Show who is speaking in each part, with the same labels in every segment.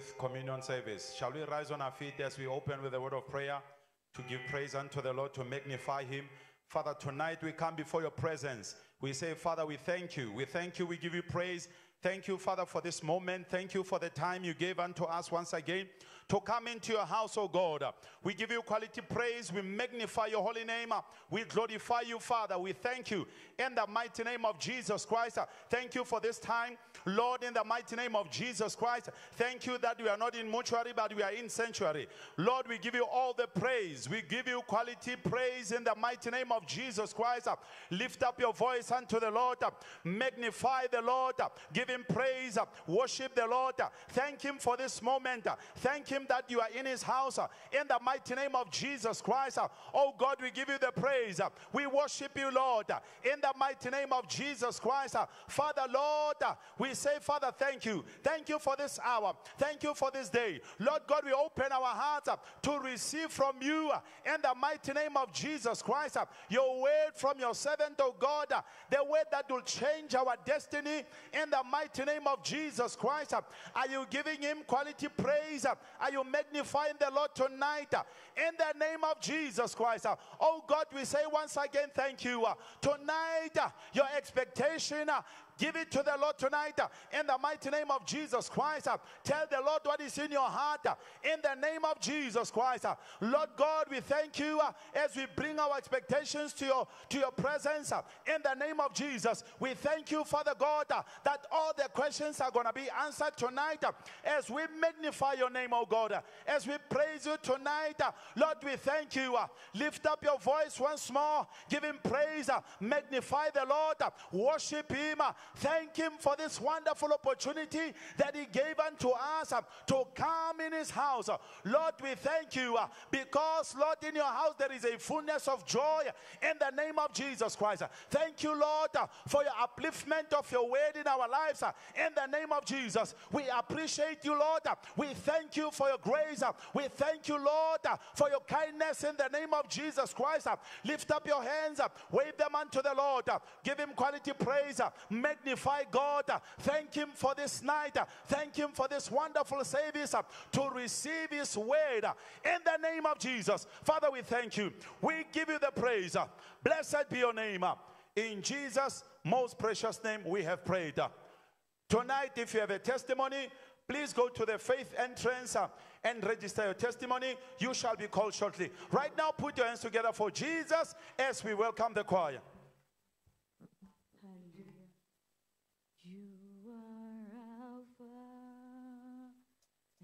Speaker 1: with communion service. Shall we rise on our feet as we open with a word of prayer to give praise unto the Lord, to magnify Him? Father, tonight we come before your presence. We say, Father, we thank you. We thank you. We give you praise. Thank you, Father, for this moment. Thank you for the time you gave unto us once again to come into your house, oh God. We give you quality praise. We magnify your holy name. We glorify you, Father. We thank you in the mighty name of Jesus Christ. Thank you for this time. Lord, in the mighty name of Jesus Christ, thank you that we are not in mortuary, but we are in sanctuary. Lord, we give you all the praise. We give you quality praise in the mighty name of Jesus Christ. Lift up your voice unto the Lord. Magnify the Lord. Give him praise. Worship the Lord. Thank him for this moment. Thank him that you are in his house. Uh, in the mighty name of Jesus Christ. Uh, oh God, we give you the praise. Uh, we worship you, Lord. In the mighty name of Jesus Christ. Father, Lord, we say, Father, thank you. Thank you for this hour. Thank you for this day. Lord God, we open our hearts to receive from you in the mighty name of Jesus Christ. Your word from your servant, oh God, the word that will change our destiny in the mighty name of Jesus Christ. Are you giving him quality praise? Are you magnifying the Lord tonight? In the name of Jesus Christ. Oh God, we say once again, thank you. Tonight, your expectation Give it to the Lord tonight uh, in the mighty name of Jesus Christ. Uh, tell the Lord what is in your heart uh, in the name of Jesus Christ. Uh. Lord God, we thank you uh, as we bring our expectations to your to your presence uh. in the name of Jesus. We thank you, Father God, that all the questions are going to be answered tonight as we magnify your name, oh God, as we praise you tonight. Lord, we thank you. Lift up your voice once more, give him praise, magnify the Lord, worship him, Thank Him for this wonderful opportunity that He gave unto us uh, to come in His house. Uh, Lord, we thank you uh, because, Lord, in your house there is a fullness of joy in the name of Jesus Christ. Uh, thank you, Lord, uh, for your upliftment of your word in our lives uh, in the name of Jesus. We appreciate you, Lord. We thank you for your grace. We thank you, Lord, for your kindness in the name of Jesus Christ. Lift up your hands, wave them unto the Lord, give Him quality praise. Magnify God. Thank Him for this night. Thank Him for this wonderful service to receive His word in the name of Jesus. Father, we thank you. We give you the praise. Blessed be your name. In Jesus' most precious name, we have prayed. Tonight, if you have a testimony, please go to the faith entrance and register your testimony. You shall be called shortly. Right now, put your hands together for Jesus as we welcome the choir.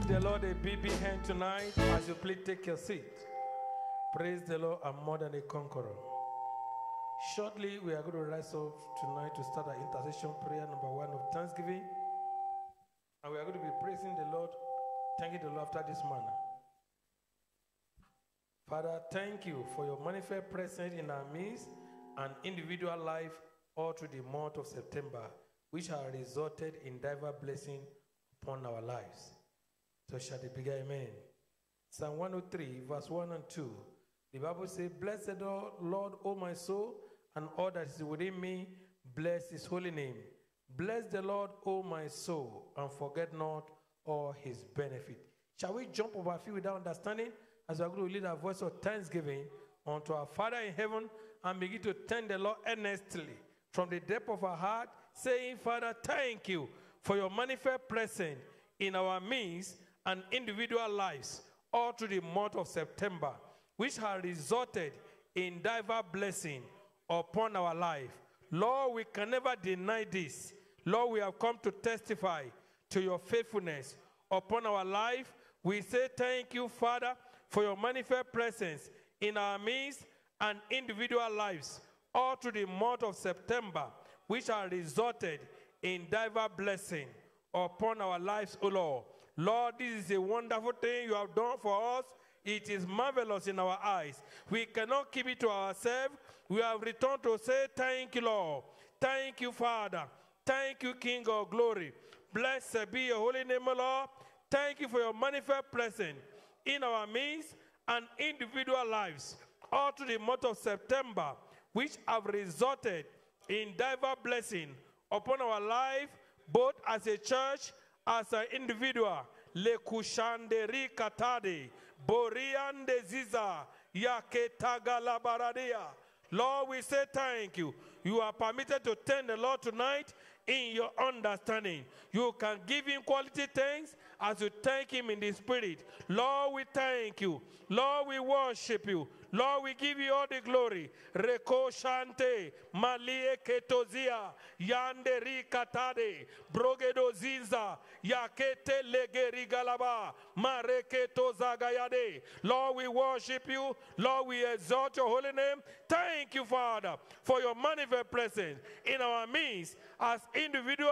Speaker 2: give the Lord a big, hand tonight as you please take your seat? Praise the Lord, I'm more than a conqueror. Shortly, we are going to rise up tonight to start our intercession prayer number one of Thanksgiving. And we are going to be praising the Lord, thanking the Lord after this manner. Father, thank you for your manifest presence in our midst and individual life all through the month of September, which have resulted in diverse blessing upon our lives. So shall it begin, amen. Psalm 103, verse 1 and 2. The Bible says, Bless the Lord, O my soul, and all that is within me, bless his holy name. Bless the Lord, O my soul, and forget not all his benefit. Shall we jump over our feet without understanding as we are going to lead our voice of thanksgiving unto our Father in heaven and begin to thank the Lord earnestly from the depth of our heart, saying, Father, thank you for your manifest presence in our midst and individual lives all through the month of September, which has resulted in diverse blessing upon our life. Lord, we can never deny this. Lord, we have come to testify to your faithfulness upon our life. We say thank you, Father, for your manifest presence in our midst and individual lives all through the month of September, which have resulted in diverse blessing upon our lives, O Lord. Lord, this is a wonderful thing you have done for us. It is marvelous in our eyes. We cannot keep it to ourselves. We have returned to say, Thank you, Lord. Thank you, Father. Thank you, King of glory. Blessed be your holy name, Lord. Thank you for your manifest presence in our midst and individual lives all through the month of September, which have resulted in diverse blessing upon our life, both as a church, as an individual. Le kushanderi katade, boriande ziza, yaketagalabaradia. Lord, we say thank you. You are permitted to thank the Lord tonight in your understanding. You can give him quality thanks as you thank him in the spirit. Lord, we thank you. Lord, we worship you. Lord, we give you all the glory. Reko shante, malie ketozia, yande rikatade, brogedo zinza, yakete legeri galaba, mareketo zagayade. Lord, we worship you. Lord, we exalt your holy name. Thank you, Father, for your manifest presence in our midst as individual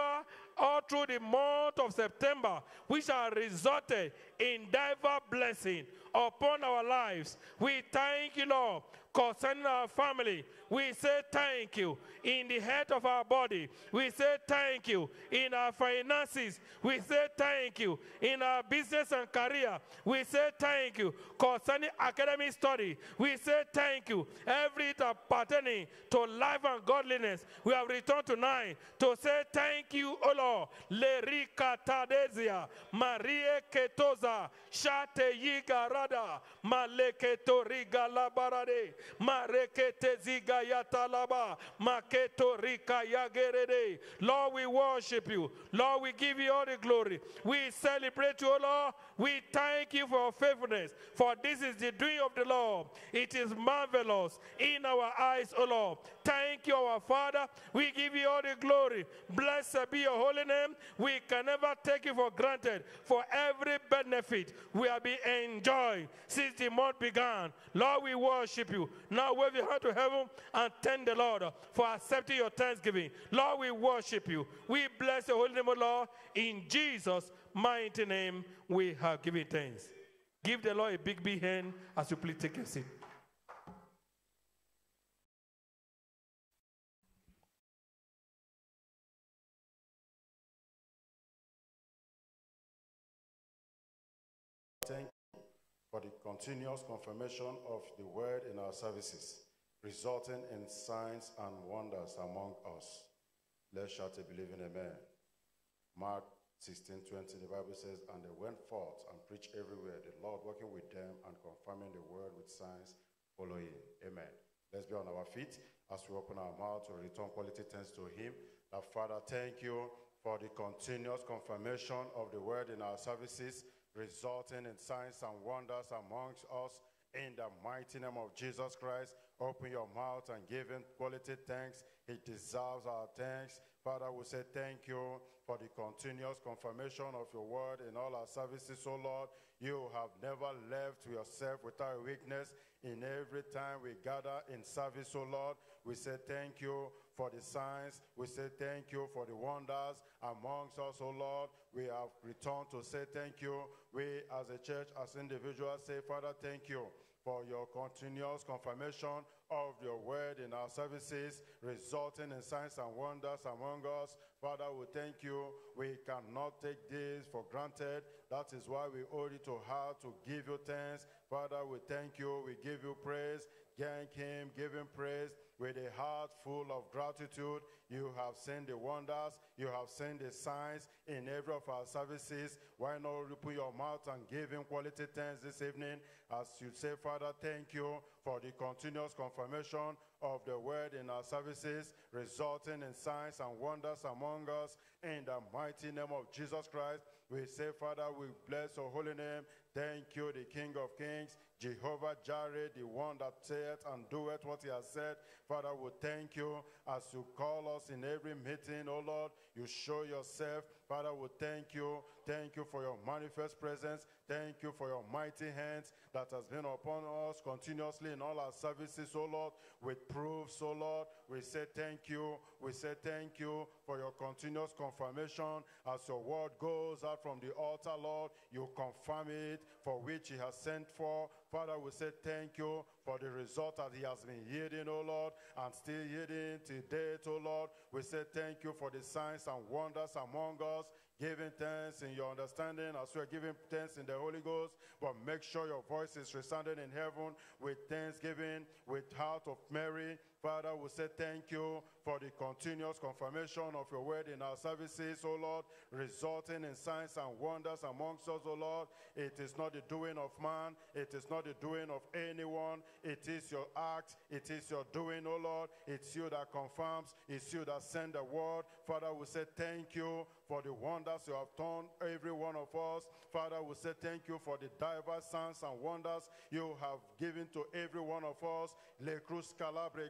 Speaker 2: all through the month of September, which have resulted in diverse blessing upon our lives. We thank you, Lord, concerning our family. We say thank you in the head of our body. We say thank you in our finances. We say thank you in our business and career. We say thank you concerning academic study. We say thank you. Every pertaining to life and godliness, we have returned tonight to say thank you, O Lord. Lerika Tadezia, Marie Ketoza, Shate Yigarada, Maleketo Riga Labarade, Marekete Ziga Yatalaba, Maketo Rika Yagerede. Lord, we worship you. Lord, we give you all the glory. We celebrate you, Lord. We thank you for your faithfulness, for this is the doing of the Lord. It is marvelous in our eyes, O Lord. Thank you, our Father. We give you all the glory. Blessed be your holy name. We can never take it for granted for every benefit we have been enjoying since the month began. Lord, we worship you. Now wave your hand to heaven and thank the Lord for accepting your thanksgiving. Lord, we worship you. We bless the holy name of Lord. In Jesus' mighty name, we have given thanks. Give the Lord a big, big hand as you please take a seat.
Speaker 3: Continuous confirmation of the word in our services, resulting in signs and wonders among us. Let's shout a believing amen. Mark 16 20, the Bible says, And they went forth and preached everywhere, the Lord working with them and confirming the word with signs following. Amen. Let's be on our feet as we open our mouth to return quality thanks to Him. That Father, thank you for the continuous confirmation of the word in our services, resulting in signs and wonders amongst us. In the mighty name of Jesus Christ, open your mouth and give him quality thanks. He deserves our thanks. Father, we say thank you for the continuous confirmation of your word in all our services, O Lord. You have never left yourself without a weakness. In every time we gather in service, O Lord, we say thank you for the signs. We say thank you for the wonders amongst us, O Lord. We have returned to say thank you. We, as a church, as individuals, say, Father, thank you for your continuous confirmation of your word in our services, resulting in signs and wonders among us. Father, we thank you. We cannot take this for granted. That is why we owe it to heart to give you thanks. Father, we thank you. We give you praise. Thank him, give him praise with a heart full of gratitude. You have seen the wonders, you have seen the signs in every of our services. Why not open your mouth and give him quality thanks this evening as you say, Father, thank you for the continuous confirmation of the word in our services, resulting in signs and wonders among us. In the mighty name of Jesus Christ, we say, Father, we bless your holy name. Thank you, the King of Kings, Jehovah Jireh, the one that saith and doeth what he has said. Father, we thank you as you call us in every meeting, oh Lord. You show yourself. Father, we thank you. Thank you for your manifest presence. Thank you for your mighty hands that has been upon us continuously in all our services, oh Lord, with proofs, oh Lord. We say thank you. We say thank you for your continuous confirmation as your word goes out from the altar, Lord. You confirm it for which he has sent for. Father, we say thank you for the result that he has been yielding, oh Lord, and still yielding to date, oh Lord. We say thank you for the signs and wonders among us giving thanks in your understanding as we are giving thanks in the Holy Ghost. But make sure your voice is resounding in heaven with thanksgiving, with heart of Mary. Father, we say thank you for the continuous confirmation of your word in our services, O Lord, resulting in signs and wonders amongst us, O Lord. It is not the doing of man, it is not the doing of anyone. It is your act, it is your doing, O Lord. It's you that confirms, it's you that send the word. Father, we say thank you for the wonders you have done, every one of us. Father, we say thank you for the diverse signs and wonders you have given to every one of us. Le cruz calabre.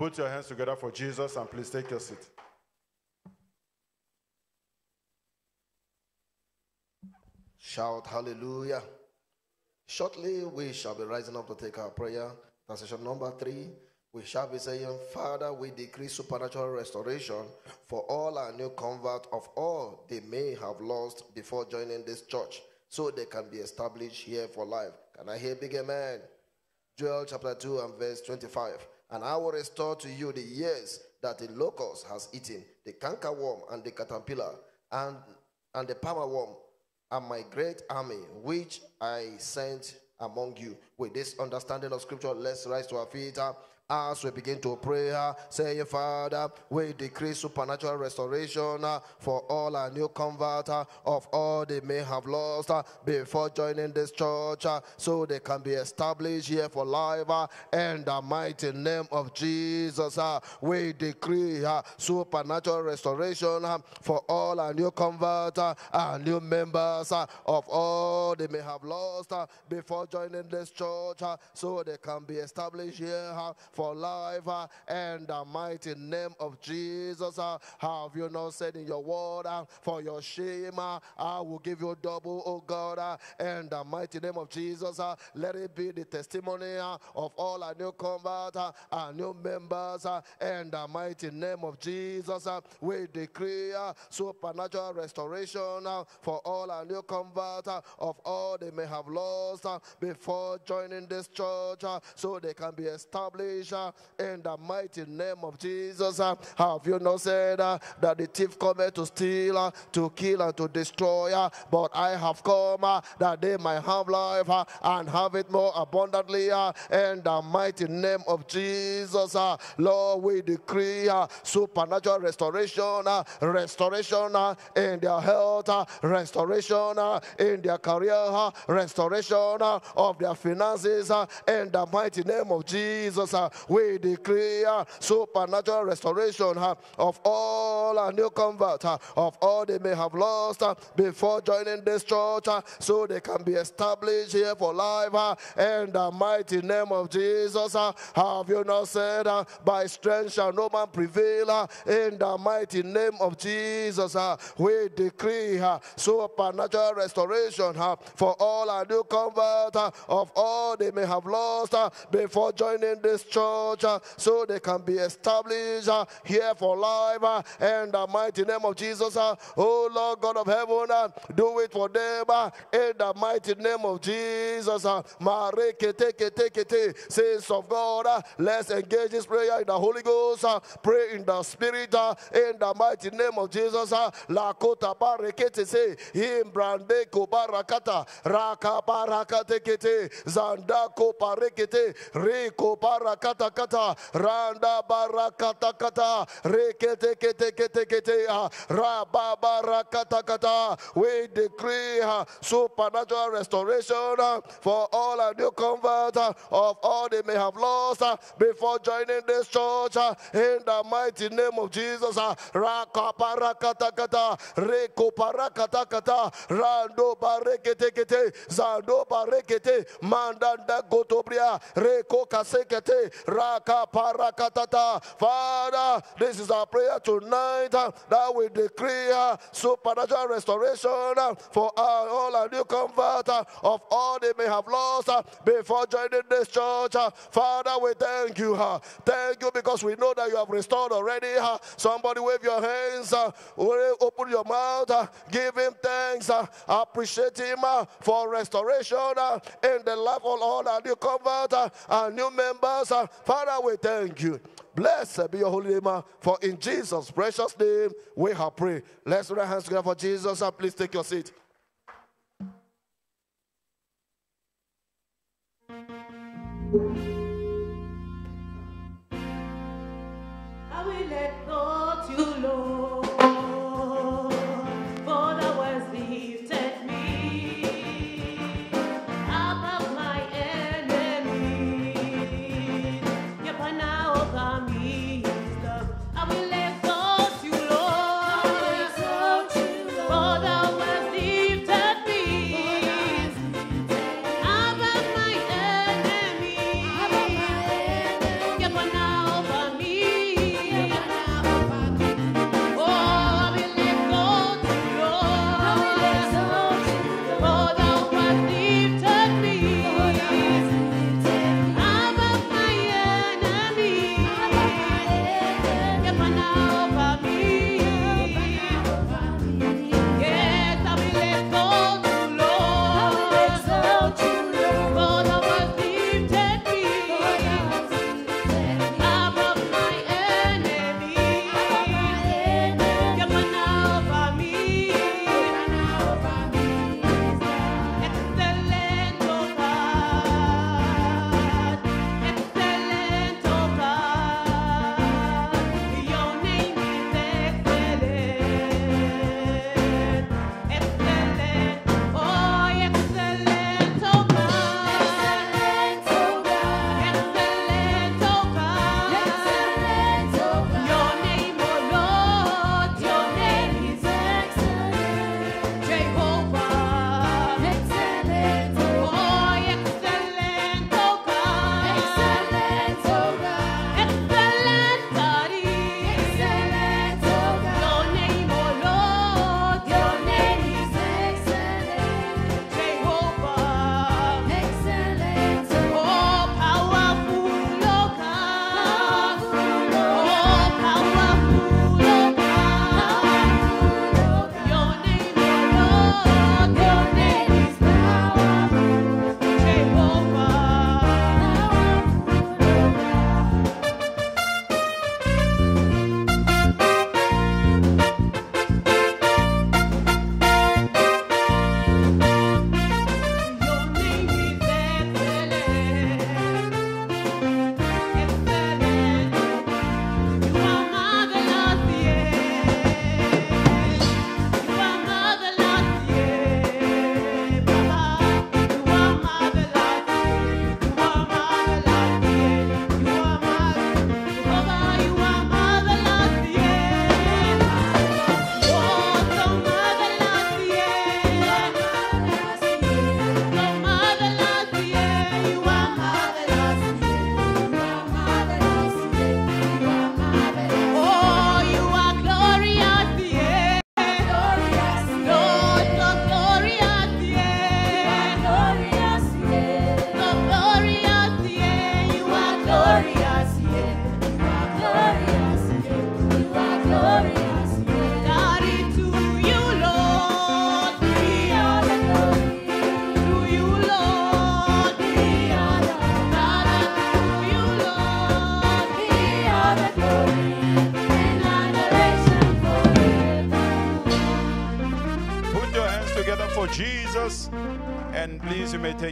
Speaker 3: Put your hands together for Jesus and please take your seat.
Speaker 4: Shout hallelujah. Shortly, we shall be rising up to take our prayer. Translation number three. We shall be saying, Father, we decree supernatural restoration for all our new convert of all they may have lost before joining this church, so they can be established here for life. Can I hear big amen? Joel chapter 2 and verse 25. And I will restore to you the years that the locust has eaten, the cankerworm and the caterpillar, and, and the palmer worm, and my great army, which I sent among you. With this understanding of scripture, let's rise to our feet. As we begin to pray, uh, say, Father, we decree supernatural restoration uh, for all our new convert uh, of all they may have lost uh, before joining this church, uh, so they can be established here for life. Uh, in the mighty name of Jesus, we decree supernatural restoration for all our new convert and new members of all they may have lost before joining this church, so they can be established here uh, for life. Uh, the mighty name of Jesus, uh, have you not said in your word, uh, for your shame, uh, I will give you double, oh God, uh, in the mighty name of Jesus. Uh, let it be the testimony of all our new converts and new members, in the mighty name of Jesus. We decree supernatural restoration for all our new converts of all they may have lost before joining this church, so they can be established in the mighty name of Jesus. uh. Have you not said uh, that the thief cometh to steal, uh, to kill, and to destroy? Uh, but I have come uh, that they might have life uh, and have it more abundantly in the mighty name of Jesus. Lord, we decree supernatural restoration, restoration in their health, restoration in their career, restoration of their finances in the mighty name of Jesus. We uh, supernatural restoration of all our new converts, of all they may have lost before joining this church, so they can be established here for life in the mighty name of Jesus. Have you not said, by strength shall no man prevail in the mighty name of Jesus? We decree supernatural restoration for all our new converts, of all they may have lost before joining this church, uh, so they can be established uh, here for life in the mighty name of Jesus. Oh Lord God of heaven, do it for them in the mighty name of Jesus. Saints of God, uh, let's engage this prayer in the Holy Ghost, pray in the Spirit in the mighty name of Jesus. uh. Lakota barekete se, imbrande kobarakata, raka barakate kete, zanda ko parekete, reko barakata kata, kata randa barakata kata, rekete kete kete kete, raba barakata kata. We decree ah, supernatural restoration ah, for all our new converts ah, of all they may have lost before joining this church in the mighty name of Jesus. ah. Raka barakata kata, reko barakata kata, rando barekete kete, zando barekete, mandanda gotobria, reko kasekete, raka parakatata. Father, this is our prayer tonight uh, that we decree uh, supernatural restoration uh, for our, all our new convert uh, of all they may have lost uh, before joining this church. Uh. Father, we thank you. Thank you because we know that you have restored already. Somebody wave your hands, open your mouth, give him thanks, appreciate him for restoration in the life of all our new convert uh, and new members. Father, we thank you. Blessed be your holy name, for in Jesus' precious name we have prayed. Let's our hands together for Jesus. and Please take your seat.
Speaker 5: I will let.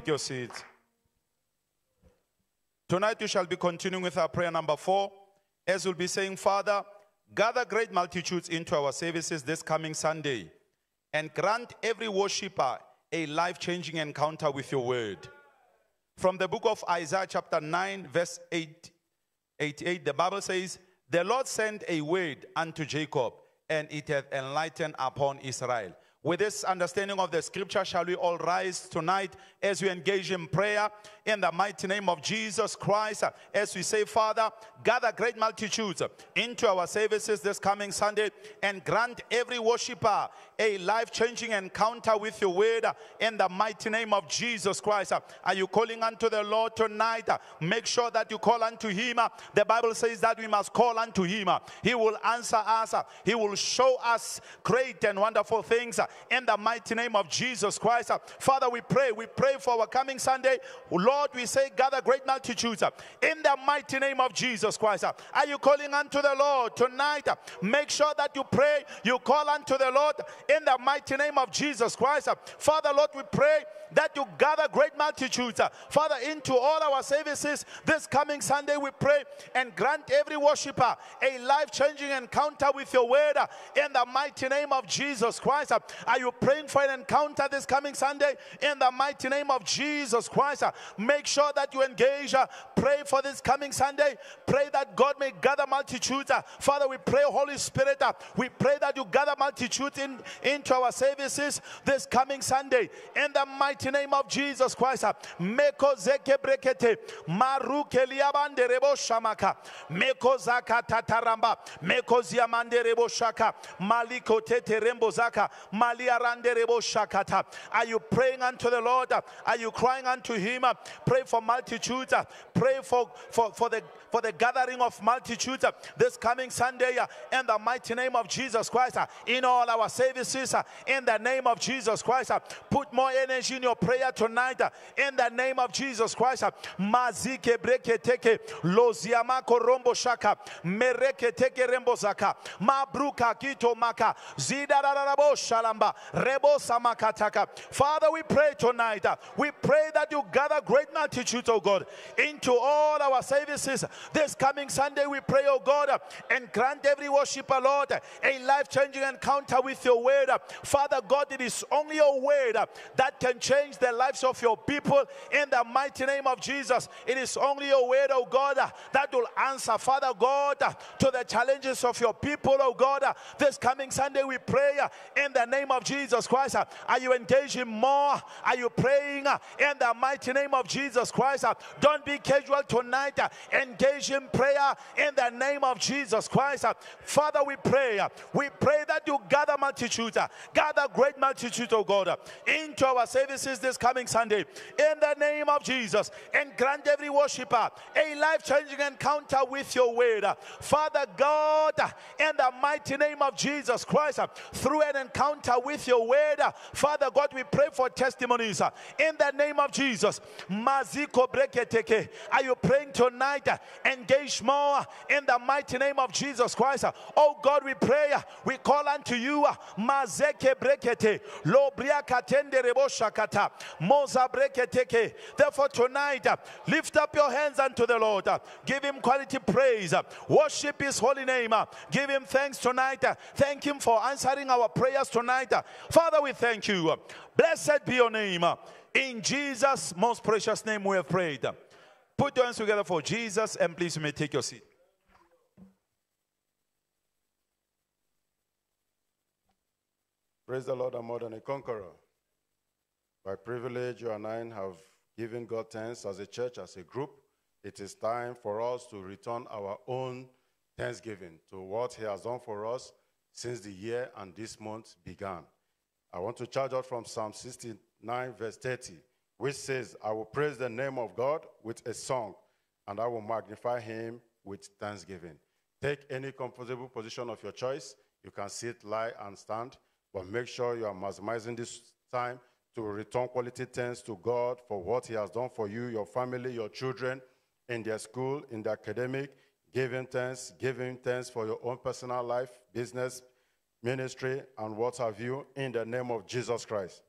Speaker 1: Take your seat. Tonight, we shall be continuing with our prayer number four, as we'll be saying, Father, gather great multitudes into our services this coming Sunday and grant every worshiper a life changing encounter with your word. From the book of Isaiah, chapter 9, verse 8, 88, the Bible says, The Lord sent a word unto Jacob, and it hath enlightened upon Israel. With this understanding of the scripture, shall we all rise tonight as we engage in prayer in the mighty name of Jesus Christ? As we say, Father, gather great multitudes into our services this coming Sunday and grant every worshiper a life changing encounter with your word in the mighty name of Jesus Christ. Are you calling unto the Lord tonight? Make sure that you call unto Him. The Bible says that we must call unto Him. He will answer us, He will show us great and wonderful things in the mighty name of Jesus Christ. Father, we pray, we pray for our coming Sunday. Lord, we say, gather great multitudes in the mighty name of Jesus Christ. Uh, are you calling unto the Lord tonight? Uh, make sure that you pray, you call unto the Lord in the mighty name of Jesus Christ. Uh, Father, Lord, we pray that you gather great multitudes, uh, Father, into all our services this coming Sunday. We pray and grant every worshiper a life changing encounter with your word uh, in the mighty name of Jesus Christ. Uh, are you praying for an encounter this coming Sunday in the mighty name of Jesus Christ? Make sure that you engage. Pray for this coming Sunday. Pray that God may gather multitudes. Father, we pray, Holy Spirit, we pray that you gather multitudes in, into our services this coming Sunday in the mighty name of Jesus Christ. Ah, meko zeke brekete maruke liabande rebo shamaka meko zaka tataramba meko ziamande rebo shaka maliko tete rembo zaka malia rande rebo shakata. Are you praying unto the Lord? Are you crying unto Him? Pray for multitudes. Ah, pray for for for the for the gathering of multitudes uh, this coming Sunday uh, in the mighty name of Jesus Christ uh, in all our services in the name of Jesus Christ. Put more energy in your prayer tonight in the name of Jesus Christ. Mazike breke teke loziama korombo shaka mereke teke rembo zaka mabruka kito maka zidararabo shalamba rebo samakataka. Father, we pray tonight. We pray that you gather great multitudes, oh God, into all our services this coming Sunday. We pray, oh God, and grant every worshiper, Lord, a life changing encounter with your word. Father God, it is only your word that can change the lives of your people in the mighty name of Jesus. It is only your word, oh God, that will answer, Father God, to the challenges of your people, oh God. This coming Sunday, we pray in the name of Jesus Christ. Are you engaging more? Are you praying in the mighty name of Jesus Christ? Don't be casual tonight. Engage in prayer in the name of Jesus Christ. Father, we pray. We pray that you gather multitudes, gather great multitudes, oh God, into our services this coming Sunday in the name of Jesus and grant every worshiper a life changing encounter with your word. Father God, in the mighty name of Jesus Christ, through an encounter with your word, Father God, we pray for testimonies in the name of Jesus. Are you praying tonight? Engage more in the mighty name of Jesus Christ. Oh God, we pray. We call unto you. Therefore, tonight, lift up your hands unto the Lord. Give him quality praise. Worship his holy name. Give him thanks tonight. Thank him for answering our prayers tonight. Father, we thank you. Blessed be your name. In Jesus' most precious name, we have prayed. Put your hands together for Jesus, and please you may take your seat.
Speaker 3: Praise the Lord, I'm more than a conqueror. By privilege, you and I have given God thanks as a church, as a group. It is time for us to return our own thanksgiving to what He has done for us since the year and this month began. I want to charge out from Psalm 69, verse 30, which says, I will praise the name of God with a song, and I will magnify Him with thanksgiving. Take any comfortable position of your choice. You can sit, lie, and stand, but make sure you are maximizing this time to return quality thanks to God for what He has done for you, your family, your children, in their school, in the academic, giving thanks, giving thanks for your own personal life, business, ministry, and what have you, in the name of Jesus Christ.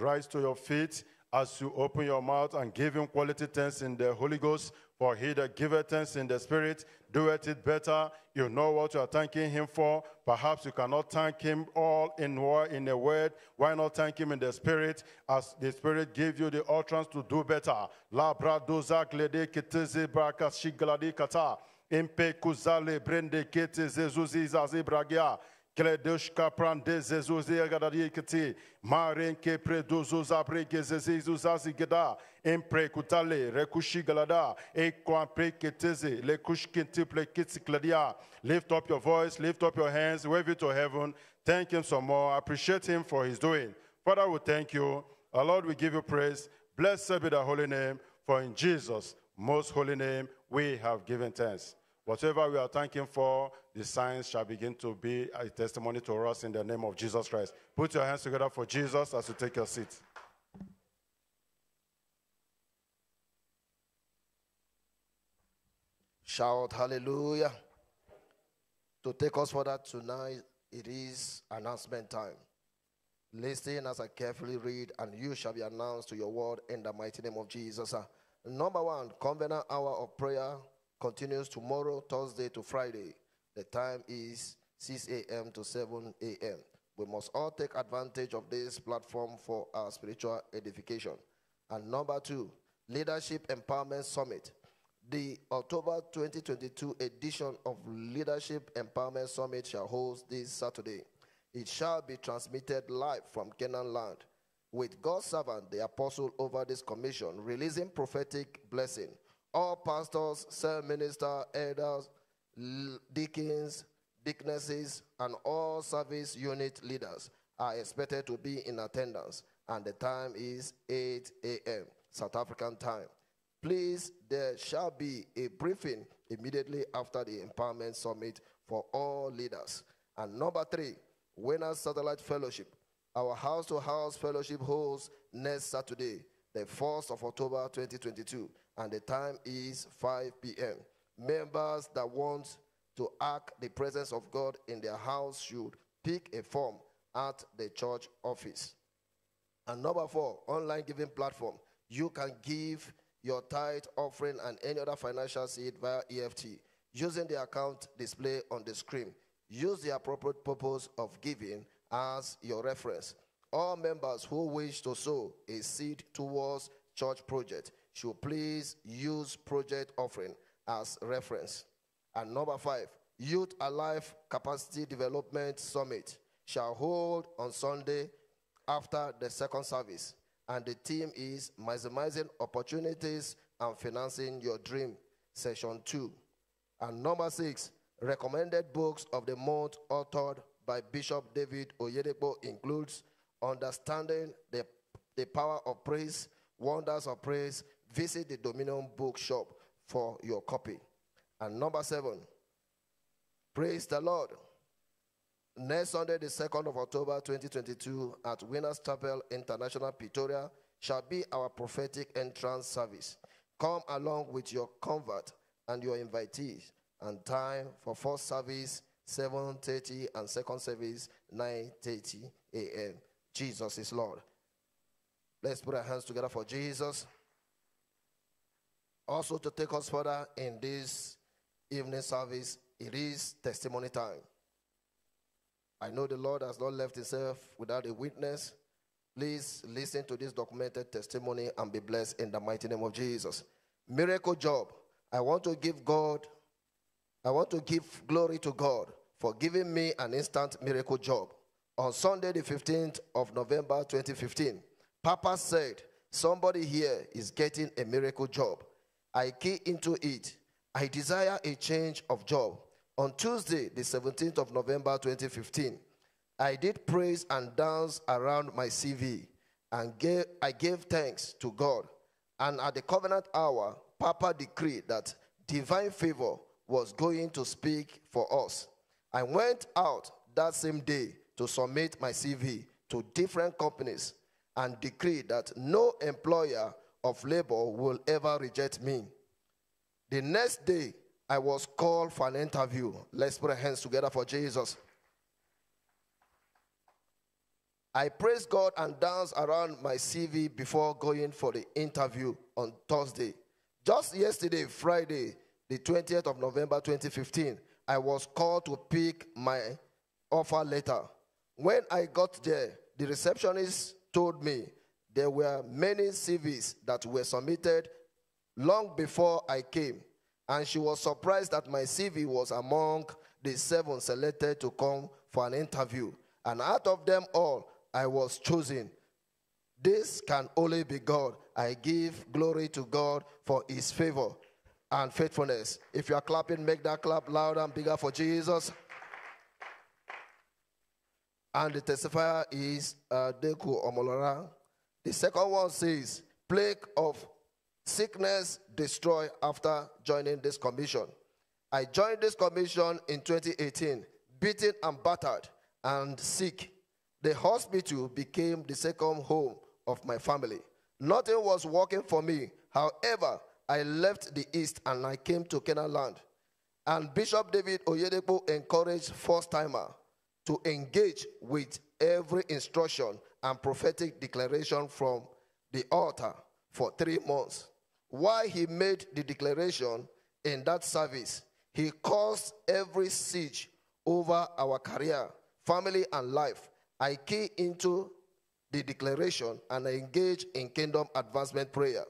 Speaker 3: Rise to your feet as you open your mouth and give him quality thanks in the Holy Ghost. For he that giveth thanks in the Spirit doeth it better. You know what you are thanking him for. Perhaps you cannot thank him all in in a word. Why not thank him in the Spirit as the Spirit gives you the utterance to do better? La bradoza glede keteze braka kata. Impe kuzale brende kete zezuzi zazi bragia. Kledushka. Marenke predozo zabrege zezizu zazi geda. Impre kutale rekushi galada. Ekwa preketeze le kushkinti plekitsi kladia. Lift up your voice, lift up your hands, wave it to heaven. Thank him some more. Appreciate him for his doing. Father, we thank you. Our Lord, we give you praise. Blessed be the holy name, for in Jesus' most holy name we have given thanks. Whatever we are thanking for, the signs shall begin to be a testimony to us in the name of Jesus Christ. Put your hands together for Jesus as you take your seat.
Speaker 4: Shout hallelujah. To take us further tonight, it is announcement time. Listen as I carefully read, and you shall be announced to your word in the mighty name of Jesus. Number one, covenant hour of prayer continues tomorrow, Thursday to Friday. The time is 6 a.m. to 7 a.m. We must all take advantage of this platform for our spiritual edification. And number two, Leadership Empowerment Summit. The October 2022 edition of Leadership Empowerment Summit shall host this Saturday. It shall be transmitted live from Canaan land with God's servant, the apostle over this commission, releasing prophetic blessing. All pastors, serve minister, elders, deacons, deaconesses, and all service unit leaders are expected to be in attendance, and the time is 8 a.m. South African time. Please, there shall be a briefing immediately after the Empowerment Summit for all leaders. And number three, Winners Satellite Fellowship. Our house to house fellowship holds next Saturday, the 1st of October 2022, and the time is 5 p.m. Members that want to act the presence of God in their house should pick a form at the church office. And number four, online giving platform. You can give your tithe, offering, and any other financial seed via EFT using the account displayed on the screen. Use the appropriate purpose of giving as your reference. All members who wish to sow a seed towards church project should please use project offering as reference. And number five, Youth Alive Capacity Development Summit shall hold on Sunday after the second service. And the theme is maximizing opportunities and financing your dream, session two. And number six, recommended books of the month authored by Bishop David Oyedepo includes Understanding the, the Power of Praise, Wonders of Praise. Visit the Dominion Bookshop for your copy. And number seven, Praise the Lord. Next Sunday, the 2nd of October 2022, at Winners Chapel International, Pretoria, shall be our prophetic entrance service. Come along with your convert and your invitees. And time for first service 7:30 and second service 9:30 a.m. Jesus is Lord. Let's put our hands together for Jesus. Also, to take us further in this evening service, it is testimony time. I know the Lord has not left himself without a witness. Please listen to this documented testimony and be blessed in the mighty name of Jesus. Miracle job. I want to give God, I want to give glory to God for giving me an instant miracle job. On Sunday, the 15th of November 2015, Papa said, Somebody here is getting a miracle job. I key into it. I desire a change of job. On Tuesday, the 17th of November 2015, I did praise and dance around my CV and gave, I gave thanks to God. And at the covenant hour, Papa decreed that divine favor was going to speak for us. I went out that same day to submit my CV to different companies and decree that no employer of labor will ever reject me. The next day, I was called for an interview. Let's put our hands together for Jesus. I praised God and danced around my CV before going for the interview on Thursday. Just yesterday, Friday, the 20th of November 2015, I was called to pick my offer letter. When I got there, the receptionist told me there were many CVs that were submitted long before I came, and she was surprised that my CV was among the seven selected to come for an interview. And out of them all, I was chosen. This can only be God. I give glory to God for his favor and faithfulness. If you are clapping, make that clap louder and bigger for Jesus. And the testifier is uh, Deku Omolara. The second one says, Plague of sickness destroy after joining this commission. I joined this commission in 2018, beaten and battered and sick. The hospital became the second home of my family. Nothing was working for me. However, I left the east and I came to Canaan land. And Bishop David Oyedepo encouraged first timer to engage with every instruction and prophetic declaration from the altar for three months. While he made the declaration in that service, he caused every siege over our career, family, and life. I key into the declaration and I engage in kingdom advancement prayer.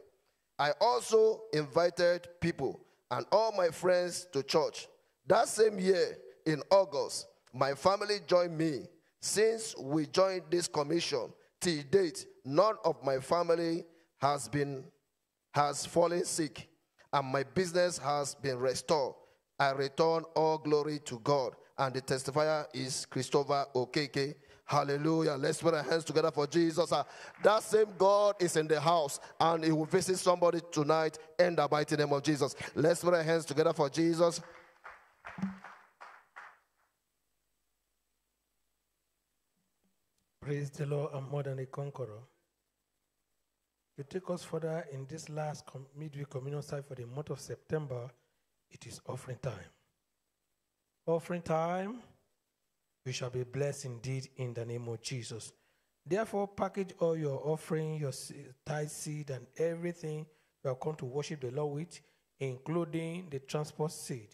Speaker 4: I also invited people and all my friends to church. That same year, in August, my family joined me. Since we joined this commission, till date, none of my family has been has fallen sick, and my business has been restored. I return all glory to God. And the testifier is Christopher Okeke. Hallelujah. Let's put our hands together for Jesus. Uh, that same God is in the house and he will visit somebody tonight in the mighty name of Jesus. Let's put our hands together for Jesus.
Speaker 2: Praise the Lord, I'm more than a conqueror. To take us further in this last com- midweek communion side for the month of September, it is offering time. Offering time, we shall be blessed indeed in the name of Jesus. Therefore, package all your offering, your tithe seed, and everything you are come to worship the Lord with, including the transport seed.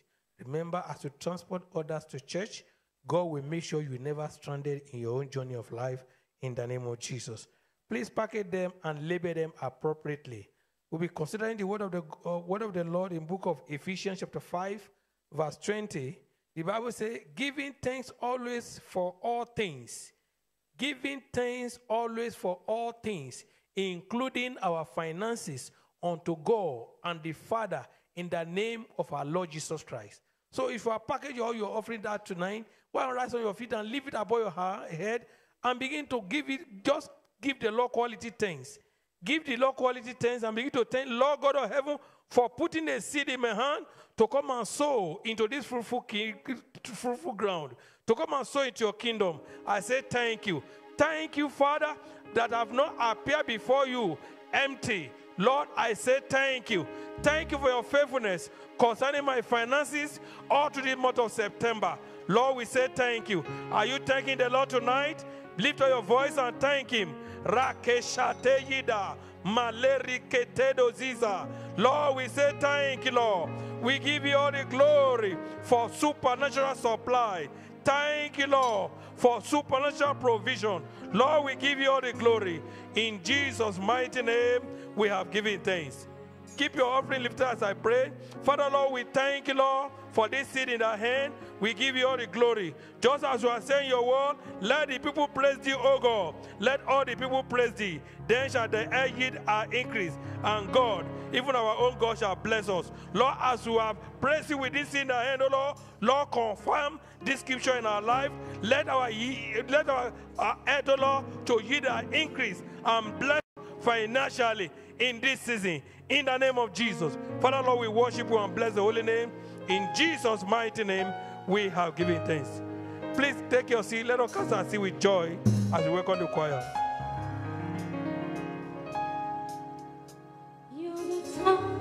Speaker 2: Remember, as you transport others to church, God will make sure you never stranded in your own journey of life in the name of Jesus. Please package them and label them appropriately. We'll be considering the word of the uh, word of the Lord in book of Ephesians chapter 5 verse 20. The Bible says, "Giving thanks always for all things." Giving thanks always for all things, including our finances unto God and the Father in the name of our Lord Jesus Christ. So if you are packaging all your offering that tonight, why not rise on your feet and leave it above your head and begin to give it, just give the Lord quality things. Give the Lord quality things and begin to thank Lord God of heaven for putting a seed in my hand to come and sow into this fruitful, fruitful ground, to come and sow into your kingdom. I say thank you. Thank you, Father, that I have not appeared before you empty. Lord, I say thank you. Thank you for your faithfulness concerning my finances all to the month of September. Lord, we say thank you. Are you thanking the Lord tonight? Lift up your voice and thank Him. Rakeshate yida, maleri ketedo ziza. Lord, we say thank you, Lord. We give you all the glory for supernatural supply. Thank you, Lord, for supernatural provision. Lord, we give you all the glory. In Jesus' mighty name, we have given thanks. Keep your offering lifted as I pray. Father, Lord, we thank you, Lord, for this seed in our hand. We give you all the glory. Just as you are saying your word, let the people praise thee, O God. Let all the people praise thee. Then shall the earth yield our increase. And God, even our own God, shall bless us. Lord, as we have praised you with this in our hand, O Lord, Lord, confirm this scripture in our life. Let our let our, our O Lord, to yield our increase and bless financially in this season. In the name of Jesus. Father, Lord, we worship you and bless the holy name. In Jesus' mighty name, we have given thanks. Please take your seat. Let us cast our seat with joy as we welcome the choir.
Speaker 6: You're the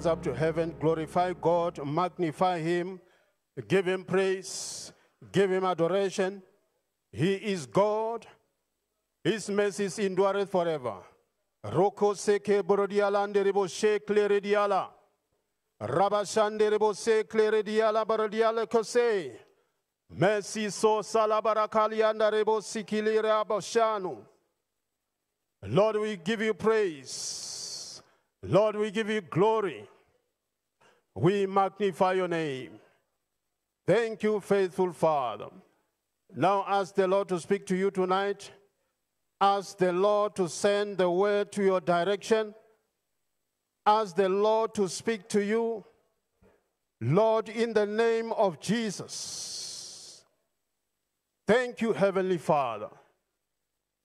Speaker 6: hands
Speaker 7: up to heaven, glorify God, magnify Him, give Him praise, give Him adoration. He is God, His mercies endureth forever. Roko seke borodiala anderebo shekle rediala. Rabashande rebo sekle rediala borodiala kose. Mercy so salabarakali andarebo sikili raboshanu. Lord, we give you praise. Lord, we give you glory. We magnify your name. Thank you, faithful Father. Now ask the Lord to speak to you tonight. Ask the Lord to send the word to your direction. Ask the Lord to speak to you. Lord, in the name of Jesus. Thank you, Heavenly Father.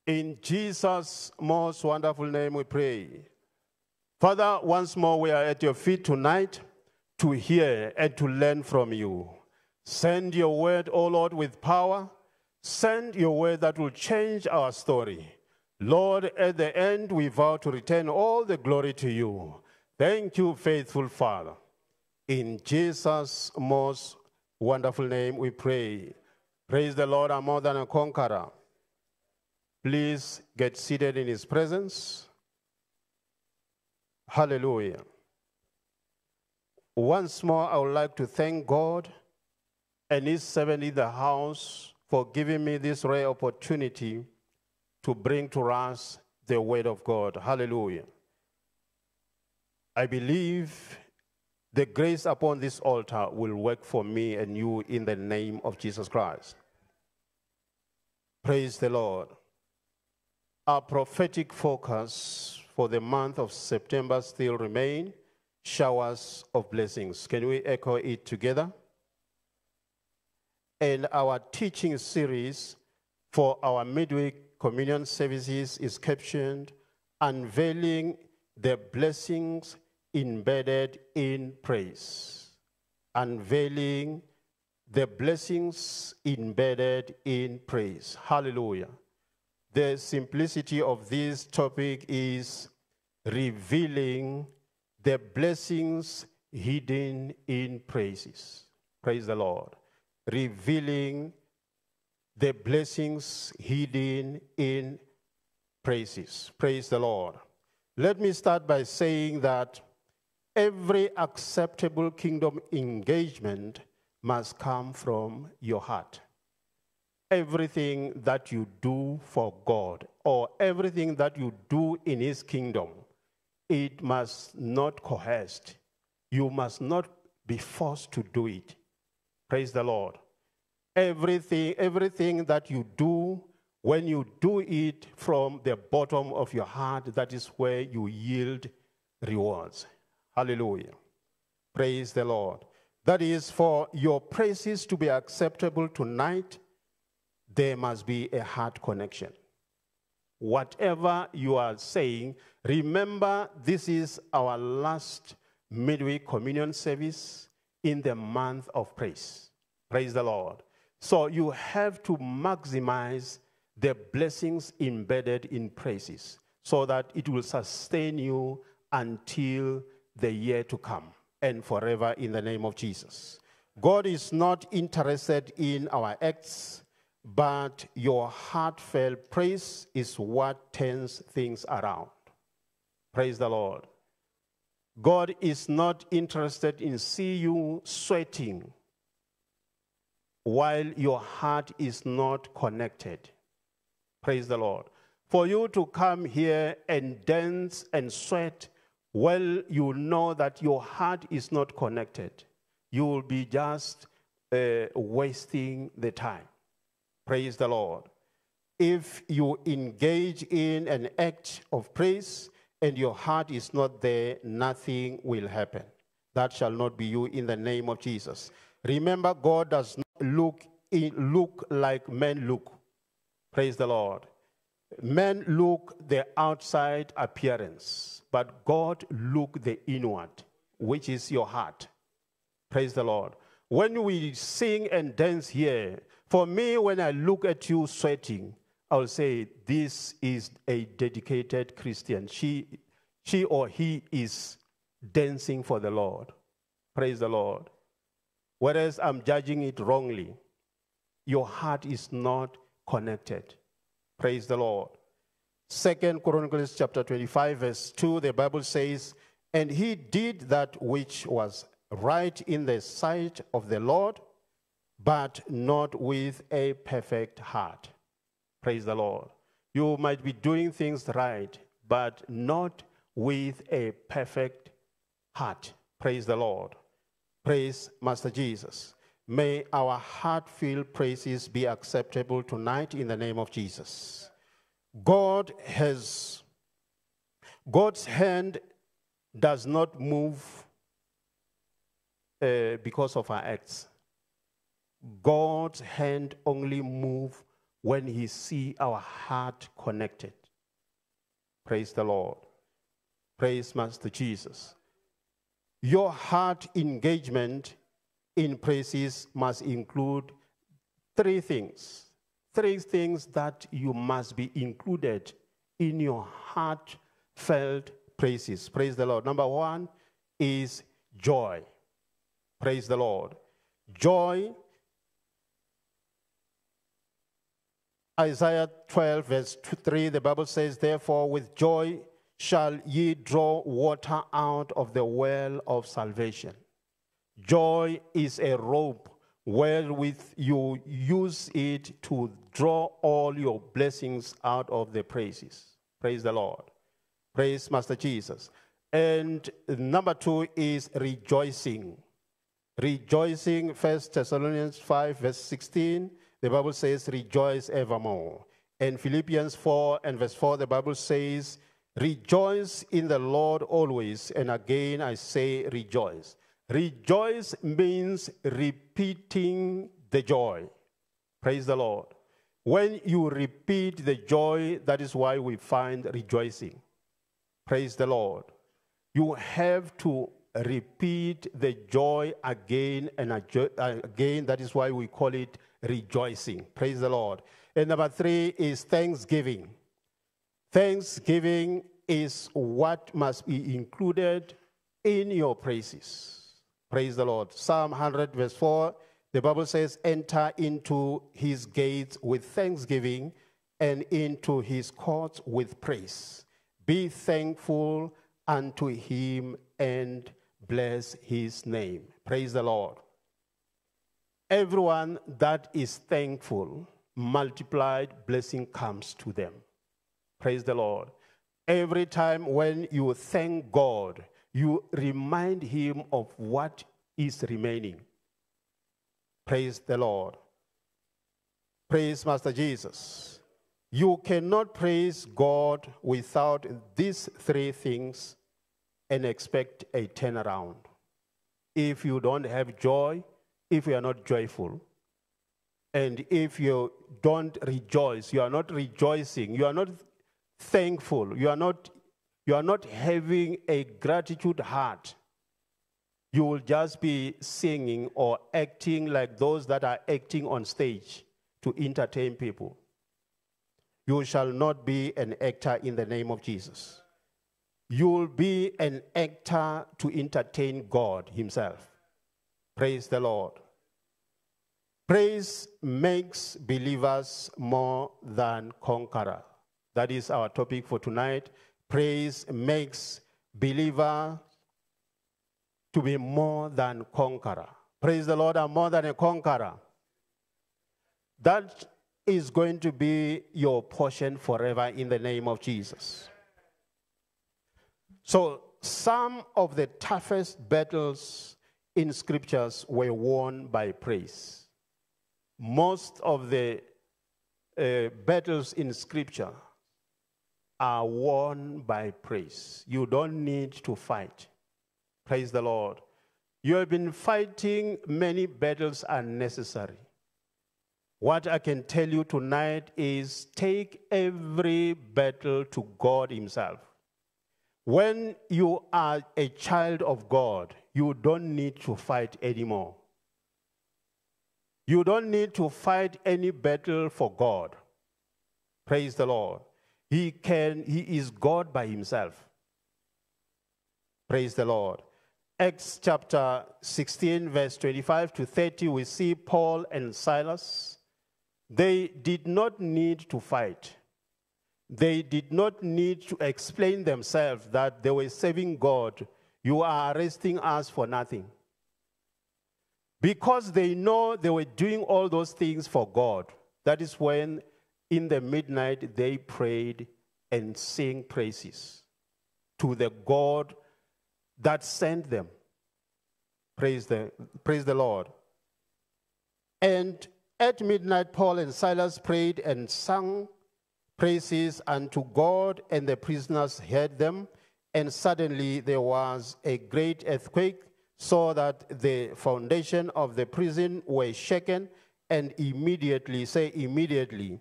Speaker 7: In Jesus' most wonderful name we pray. Father, once more we are at your feet tonight to hear and to learn from you. Send your word, O Lord, with power. Send your word that will change our story. Lord, at the end, we vow to return all the glory to you. Thank you, faithful Father. In Jesus' most wonderful name we pray. Praise the Lord, I'm more than a conqueror. Please get seated in his presence. Hallelujah. Once more, I would like to thank God and his servant in the house for giving me this rare opportunity to bring to us the word of God. Hallelujah. I believe the grace upon this altar will work for me and you in the name of Jesus Christ. Praise the Lord. Our prophetic focus for the month of September still remain showers of blessings. Can we echo it together? And our teaching series for our midweek communion services is captioned Unveiling the Blessings Embedded in Praise. Unveiling the blessings embedded in praise. Hallelujah. The simplicity of this topic is revealing the blessings hidden in praises. Praise the Lord. Revealing the blessings hidden in praises. Praise the Lord. Let me start by saying that every acceptable kingdom engagement must come from your heart. Everything that you do for God or everything that you do in His kingdom, it must not coerced. You must not be forced to do it. Praise the Lord. Everything, everything that you do, when you do it from the bottom of your heart, that is where you yield rewards. Hallelujah. Praise the Lord. That is, for your praises to be acceptable tonight, there must be a heart connection. Whatever you are saying, remember this is our last midweek communion service in the month of praise. Praise the Lord. So you have to maximize the blessings embedded in praises so that it will sustain you until the year to come and forever in the name of Jesus. God is not interested in our acts, but your heartfelt praise is what turns things around. Praise the Lord. God is not interested in see you sweating while your heart is not connected. Praise the Lord. For you to come here and dance and sweat well, you know that your heart is not connected. You will be just uh, wasting the time. Praise the Lord. If you engage in an act of praise and your heart is not there, nothing will happen. That shall not be you in the name of Jesus. Remember, God does not look, in, look like men look. Praise the Lord. Men look the outside appearance, but God look the inward, which is your heart. Praise the Lord. When we sing and dance here, for me, when I look at you sweating, I'll say, This is a dedicated Christian. She, she or he is dancing for the Lord. Praise the Lord. Whereas I'm judging it wrongly, your heart is not connected. Praise the Lord. Second Chronicles chapter 25, verse 2, the Bible says, And he did that which was right in the sight of the Lord, but not with a perfect heart. Praise the Lord. You might be doing things right, but not with a perfect heart. Praise the Lord. Praise Master Jesus. May our heart-filled praises be acceptable tonight in the name of Jesus. God has, God's hand does not move uh, because of our acts. God's hand only move when he see our heart connected. Praise the Lord. Praise Master Jesus. Your heart engagement in praises must include three things. Three things that you must be included in your heartfelt praises. Praise the Lord. Number one is joy. Praise the Lord. Joy. Isaiah 12, verse 3, the Bible says, Therefore, with joy shall ye draw water out of the well of salvation. Joy is a rope wherewith you use it to draw all your blessings out of the praises. Praise the Lord. Praise Master Jesus. And number two is rejoicing. Rejoicing, First Thessalonians 5, verse 16, the Bible says, rejoice evermore. And Philippians 4 and verse 4, the Bible says, rejoice in the Lord always. And again, I say rejoice. Rejoice means repeating the joy. Praise the Lord. When you repeat the joy, that is why we find rejoicing. Praise the Lord. You have to repeat the joy again and again. That is why we call it rejoicing. Praise the Lord. And number three is thanksgiving. Thanksgiving is what must be included in your praises. Praise the Lord. Psalm 100, verse 4, the Bible says, Enter into his gates with thanksgiving and into his courts with praise. Be thankful unto him and bless his name. Praise the Lord. Everyone that is thankful, multiplied blessing comes to them. Praise the Lord. Every time when you thank God, you remind him of what is remaining. Praise the Lord. Praise Master Jesus. You cannot praise God without these three things and expect a turnaround. If you don't have joy, if you are not joyful, and if you don't rejoice, you are not rejoicing, you are not thankful, you are not, you are not having a gratitude heart, you will just be singing or acting like those that are acting on stage to entertain people. You shall not be an actor in the name of Jesus. You will be an actor to entertain God Himself. Praise the Lord. Praise makes believers more than conqueror. That is our topic for tonight. Praise makes believer to be more than conqueror. Praise the Lord, I'm more than a conqueror. That is going to be your portion forever in the name of Jesus. So, some of the toughest battles in scriptures were won by praise. Most of the uh, battles in scripture are won by praise. You don't need to fight. Praise the Lord. You have been fighting many battles unnecessary. What I can tell you tonight is take every battle to God Himself. When you are a child of God, you don't need to fight anymore. You don't need to fight any battle for God. Praise the Lord. He can, He is God by Himself. Praise the Lord. Acts chapter 16, verse 25 to 30, we see Paul and Silas. They did not need to fight. They did not need to explain themselves that they were serving God. You are arresting us for nothing. Because they know they were doing all those things for God. That is when in the midnight they prayed and sang praises to the God that sent them. Praise the, praise the Lord. And at midnight, Paul and Silas prayed and sang praises unto God, and the prisoners heard them. And suddenly there was a great earthquake, so that the foundation of the prison were shaken, and immediately, say immediately,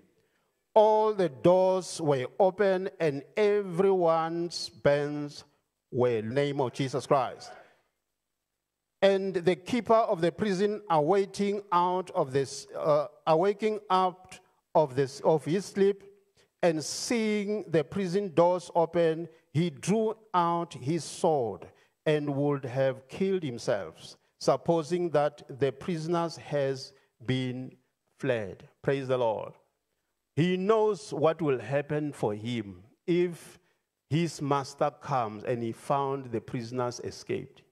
Speaker 7: all the doors were open, and everyone's bands were name of Jesus Christ. And the keeper of the prison, awaiting out of this, uh, awaking out of this of his sleep, and seeing the prison doors open, he drew out his sword and would have killed himself, supposing that the prisoners has been fled. Praise the Lord. He knows what will happen for him if his master comes and he found the prisoners escaped.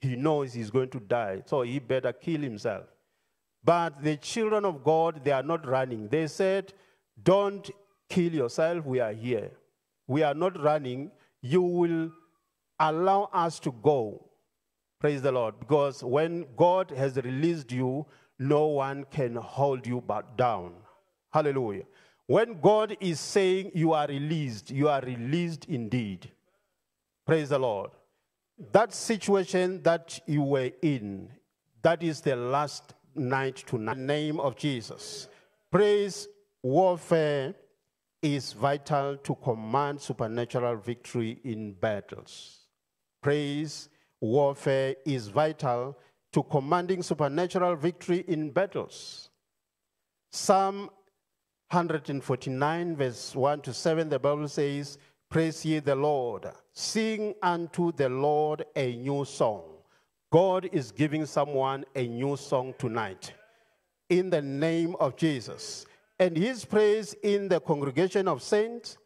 Speaker 7: He knows he's going to die, so he better kill himself. But the children of God, they are not running. They said, Don't kill yourself, we are here. We are not running. You will allow us to go. Praise the Lord. Because when God has released you, no one can hold you back down. Hallelujah. When God is saying you are released, you are released indeed. Praise the Lord. That situation that you were in, that is the last night tonight. The name of Jesus. Praise warfare is vital to command supernatural victory in battles. Praise warfare is vital to commanding supernatural victory in battles. Psalm 149, verse 1 to 7, the Bible says, Praise ye the Lord. Sing unto the Lord a new song. God is giving someone a new song tonight in the name of Jesus. And his praise in the congregation of saints.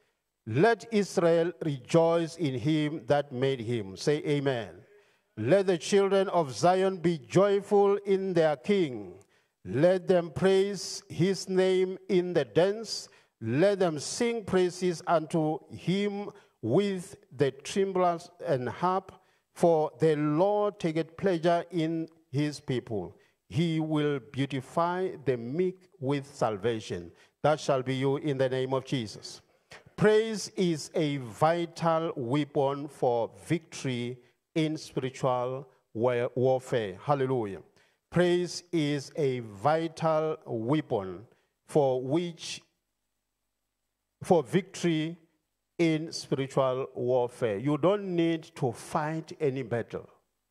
Speaker 7: Let Israel rejoice in him that made him. Say amen. Let the children of Zion be joyful in their king. Let them praise his name in the dance. Let them sing praises unto him with the timbrels and harp. For the Lord taketh pleasure in his people. He will beautify the meek with salvation. That shall be you in the name of Jesus. Praise is a vital weapon for victory in spiritual warfare. Hallelujah. Praise is a vital weapon for which for victory in spiritual warfare. You don't need to fight any battle.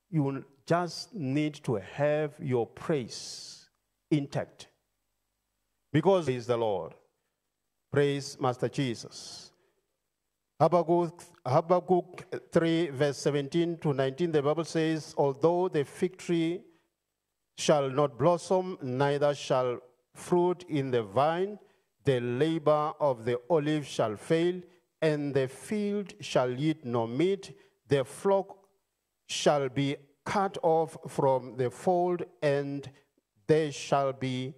Speaker 7: You just need to have your praise intact. Because he is the Lord. Praise Master Jesus. Habakkuk, Habakkuk 3, verse 17 to 19, the Bible says, Although the fig tree shall not blossom, neither shall fruit in the vine, the labor of the olive shall fail, and the field shall eat no meat, the flock shall be cut off from the fold, and there shall be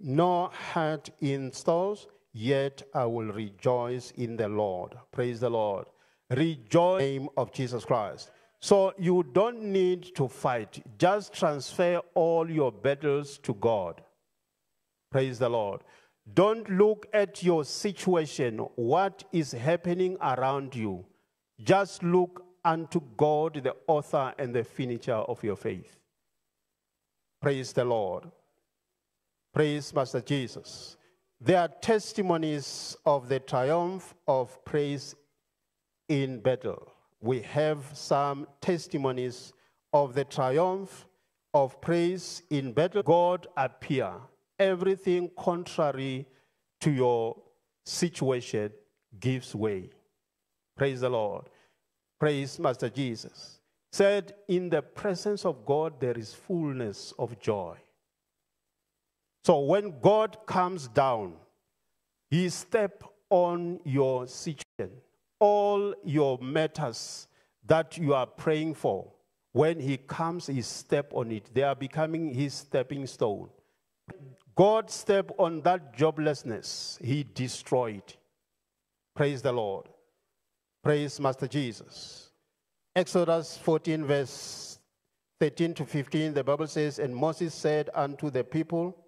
Speaker 7: no hurt in stalls, yet I will rejoice in the Lord. Praise the Lord. Rejoice in the name of Jesus Christ. So you don't need to fight. Just transfer all your battles to God. Praise the Lord. Don't look at your situation, what is happening around you. Just look unto God, the author and the finisher of your faith. Praise the Lord. Praise Master Jesus. There are testimonies of the triumph of praise in battle. We have some testimonies of the triumph of praise in battle. God appear. Everything contrary to your situation gives way. Praise the Lord. Praise Master Jesus. Said, In the presence of God, there is fullness of joy. So when God comes down, He step on your situation, all your matters that you are praying for. When He comes, He step on it. They are becoming His stepping stone. God step on that joblessness, He destroyed. Praise the Lord. Praise Master Jesus. Exodus 14, verse 13 to 15, the Bible says, And Moses said unto the people,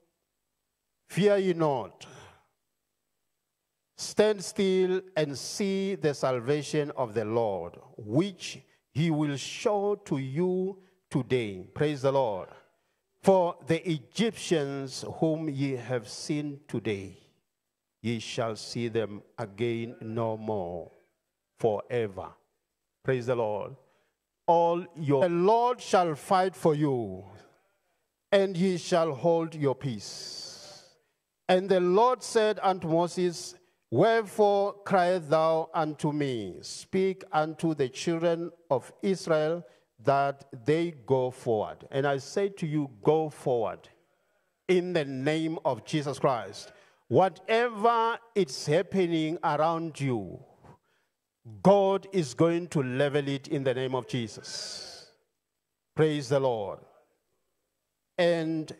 Speaker 7: Fear ye not, stand still and see the salvation of the Lord, which he will show to you today. Praise the Lord. For the Egyptians whom ye have seen today, ye shall see them again no more forever. Praise the Lord. All your the Lord shall fight for you, and ye shall hold your peace. And the Lord said unto Moses, Wherefore criest thou unto me? Speak unto the children of Israel that they go forward. And I say to you, Go forward in the name of Jesus Christ. Whatever is happening around you, God is going to level it in the name of Jesus. Praise the Lord. And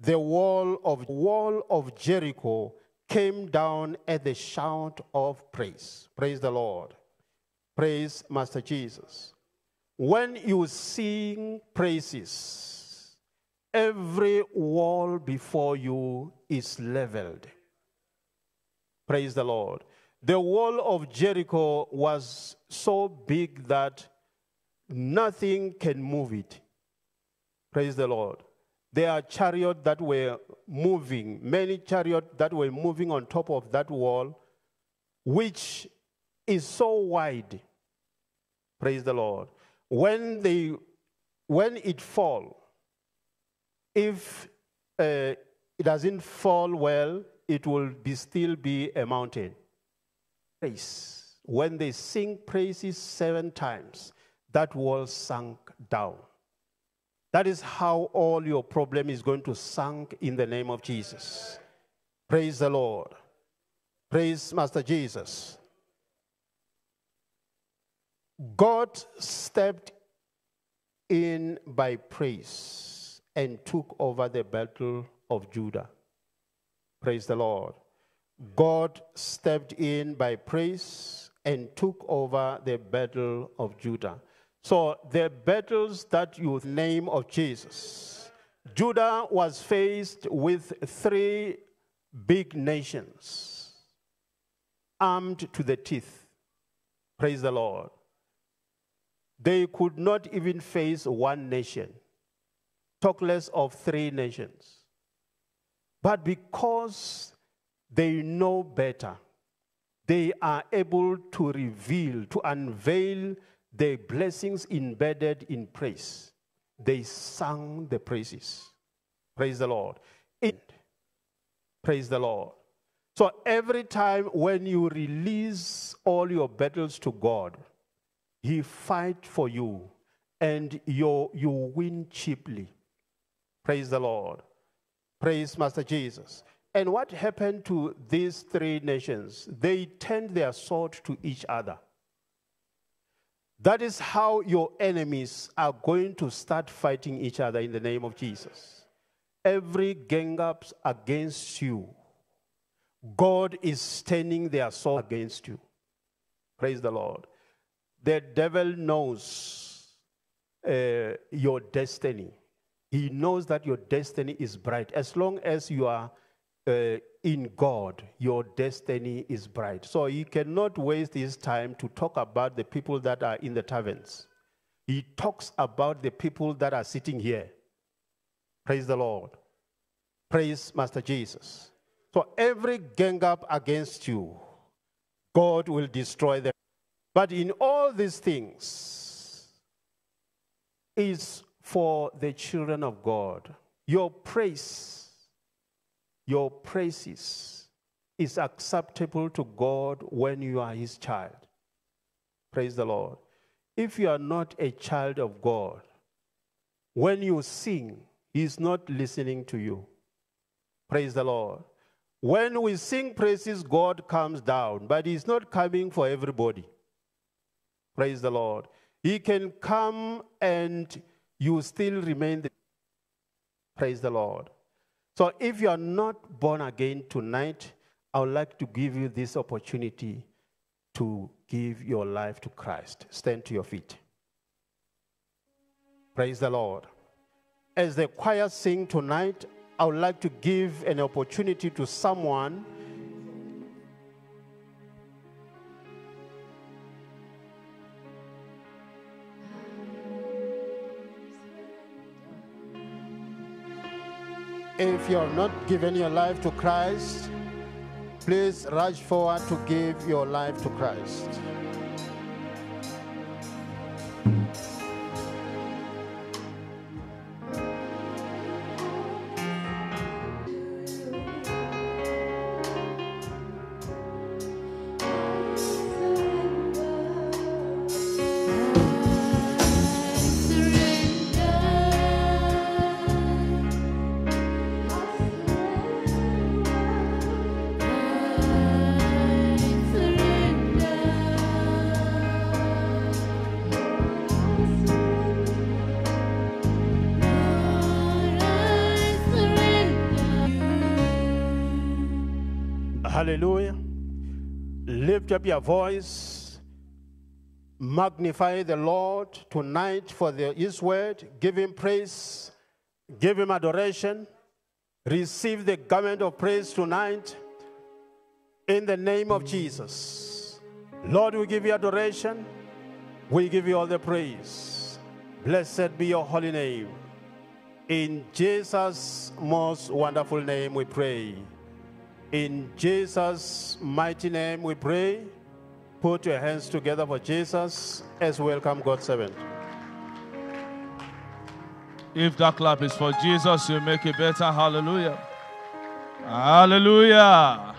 Speaker 7: the wall of wall of Jericho came down at the shout of praise. Praise the Lord. Praise Master Jesus. When you sing praises, every wall before you is leveled. Praise the Lord. The wall of Jericho was so big that nothing can move it. Praise the Lord. There are chariots that were moving, many chariots that were moving on top of that wall, which is so wide. Praise the Lord. When they, when it fall, if uh, it doesn't fall well, it will be still be a mountain. Praise. When they sing praises seven times, that wall sunk down. That is how all your problem is going to sink in the name of Jesus. Praise the Lord. Praise Master Jesus. God stepped in by praise and took over the battle of Judah. Praise the Lord. God stepped in by praise and took over the battle of Judah. So the battles that you name of Jesus, Judah was faced with three big nations, armed to the teeth. Praise the Lord. They could not even face one nation, talk less of three nations. But because they know better, they are able to reveal, to unveil the blessings embedded in praise. They sang the praises. Praise the Lord. It, praise the Lord. So every time when you release all your battles to God, He fight for you and you, you win cheaply. Praise the Lord. Praise Master Jesus. And what happened to these three nations? They turned their sword to each other. That is how your enemies are going to start fighting each other in the name of Jesus. Every gang up against you, God is standing their sword against you. Praise the Lord. The devil knows uh, your destiny. He knows that your destiny is bright. As long as you are uh, in God, your destiny is bright. So he cannot waste his time to talk about the people that are in the taverns. He talks about the people that are sitting here. Praise the Lord. Praise Master Jesus. So every gang up against you, God will destroy them. But in all these things is for the children of God. Your praise, your praises is acceptable to God when you are his child. Praise the Lord. if you are not a child of God, when you sing, He's not listening to you. Praise the Lord. When we sing praises, God comes down, but He's not coming for everybody. Praise the Lord. He can come and you still remain. The... Praise the Lord. So if you are not born again tonight, I would like to give you this opportunity to give your life to Christ. Stand to your feet. Praise the Lord. As the choir sing tonight, I would like to give an opportunity to someone If you have not given your life to Christ, please rush forward to give your life to Christ. Lift up your voice. Magnify the Lord tonight for the, His word. Give Him praise. Give Him adoration. Receive the garment of praise tonight in the name of Jesus. Lord, we give you adoration. We give you all the praise. Blessed be your holy name. In Jesus' most wonderful name we pray. In Jesus' mighty name we pray. Put your hands together for Jesus as we welcome God's servant.
Speaker 8: If that clap is for Jesus, you make it better. Hallelujah. Hallelujah.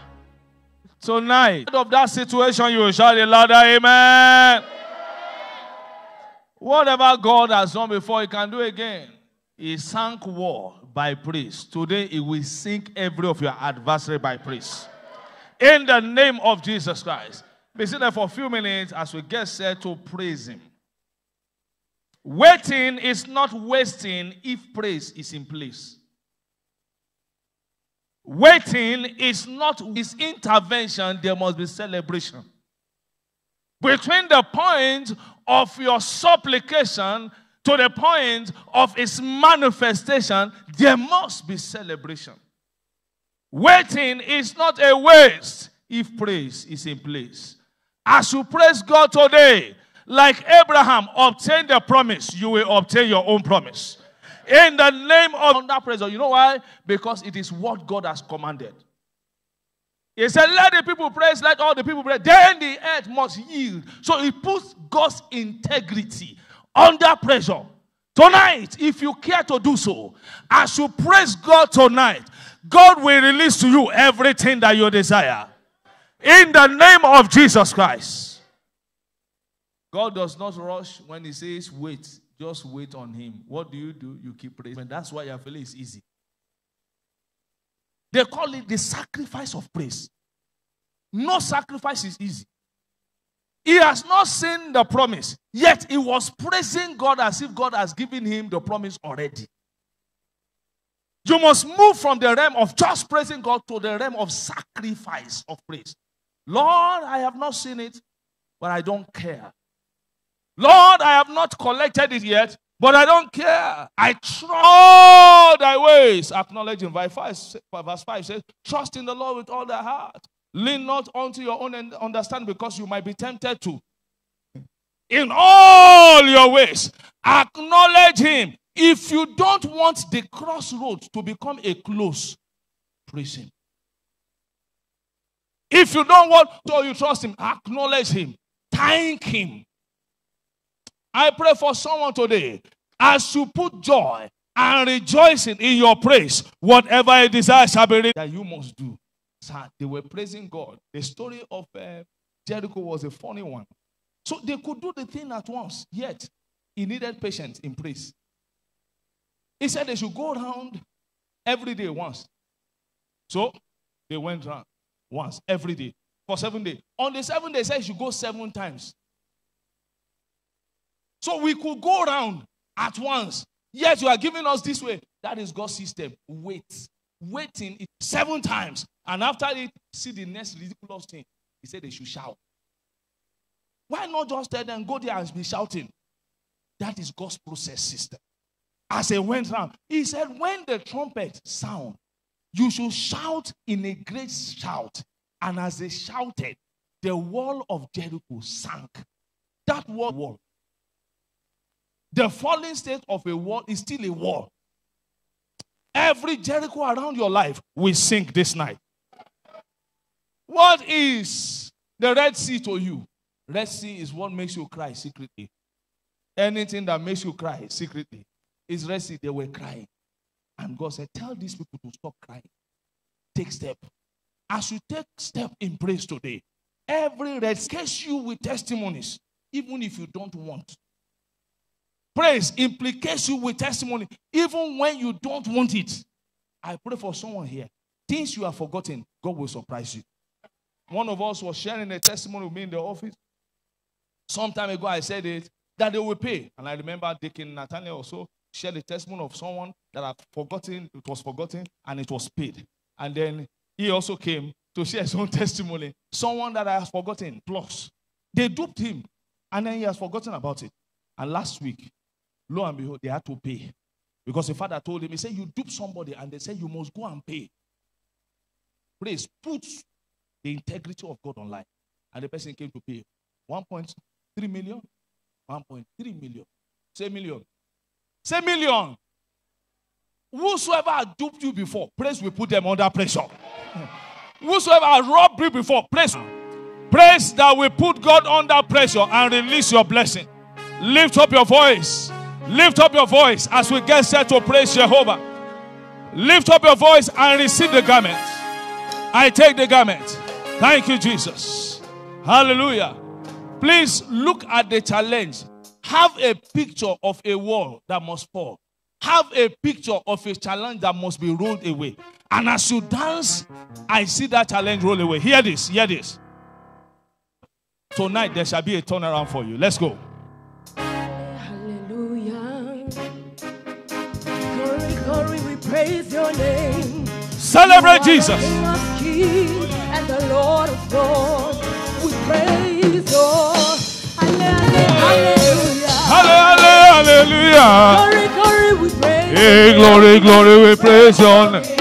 Speaker 8: Tonight, out of that situation, you will shout a louder amen. Whatever God has done before, He can do again. He sank war by praise. Today, He will sink every of your adversary by praise. In the name of Jesus Christ. Be sitting for a few minutes as we get set to praise Him. Waiting is not wasting if praise is in place. Waiting is not his intervention, there must be celebration. Between the point of your supplication to the point of its manifestation, there must be celebration. Waiting is not a waste if praise is in place. As you praise God today, like Abraham obtained the promise, you will obtain your own promise. In the name of under pressure. You know why? Because it is what God has commanded. He said, Let the people praise, let all the people praise. Then the earth must yield. So he puts God's integrity under pressure. Tonight, if you care to do so, as you praise God tonight, God will release to you everything that you desire. In the name of Jesus Christ. God does not rush when He says, wait. Just wait on Him. What do you do? You keep praising. That's why your feeling is easy. They call it the sacrifice of praise. No sacrifice is easy. He has not seen the promise, yet he was praising God as if God has given him the promise already. You must move from the realm of just praising God to the realm of sacrifice of praise. Lord, I have not seen it, but I don't care. Lord, I have not collected it yet, but I don't care. I trust thy ways. Acknowledge him. Verse 5, verse 5 says, Trust in the Lord with all thy heart. Lean not onto your own understanding because you might be tempted to. In all your ways, acknowledge him. If you don't want the crossroads to become a close, praise him. If you don't want to, you trust him, acknowledge him. Thank him. I pray for someone today as you put joy and rejoicing in your praise, whatever a desire shall be that you must do. Sir, they were praising God. The story of uh, Jericho was a funny one. So they could do the thing at once, yet he needed patience in praise. He said they should go around every day once. So they went around once every day for seven days. On the seventh day, he said you should go seven times. So we could go around at once. Yes, you are giving us this way. That is God's system. Wait. Waiting seven times. And after it, see the next ridiculous thing. He said they should shout. Why not just tell them, go there and be shouting? That is God's process system. As they went round, he said, when the trumpet sound, you should shout in a great shout. And as they shouted, the wall of Jericho sank. That wall, wall. The falling state of a wall is still a wall. Every Jericho around your life will sink this night. What is the Red Sea to you? Red Sea is what makes you cry secretly. Anything that makes you cry secretly is Red Sea. They were crying. And God said, Tell these people to stop crying. Take step. As you take step in praise today, every red case you with testimonies, even if you don't want. Praise implicates you with testimony, even when you don't want it. I pray for someone here. Things you have forgotten, God will surprise you. One of us was sharing a testimony with me in the office. Some time ago, I said it that they will pay. And I remember Deacon Nathaniel also shared the testimony of someone that had forgotten, it was forgotten, and it was paid. And then he also came to share his own testimony. Someone that I have forgotten, plus. They duped him, and then he has forgotten about it. And last week, lo and behold, they had to pay. Because the father told him, he said, You duped somebody, and they said, You must go and pay. Praise, put the integrity of God online. And the person came to pay 1.3 million, 1.3 million. Say million. Say million. Whosoever had duped you before, praise will put them under pressure. Whosoever had robbed you before, praise. Praise that will put God under pressure and release your blessing. Lift up your voice. Lift up your voice as we get set to praise Jehovah. Lift up your voice and receive the garment. I take the garment. Thank you, Jesus. Hallelujah. Please look at the challenge. Have a picture of a wall that must fall. Have a picture of a challenge that must be rolled away. And as you dance, I see that challenge roll away. Hear this, hear this. Tonight there shall be a turnaround for you. Let's go.
Speaker 5: Praise your name.
Speaker 8: Celebrate Jesus.
Speaker 5: King and the Lord of lords. We praise your Hallelujah.
Speaker 8: Hallelujah.
Speaker 5: Glory, glory, we praise
Speaker 8: Hey, glory, glory, we praise your name.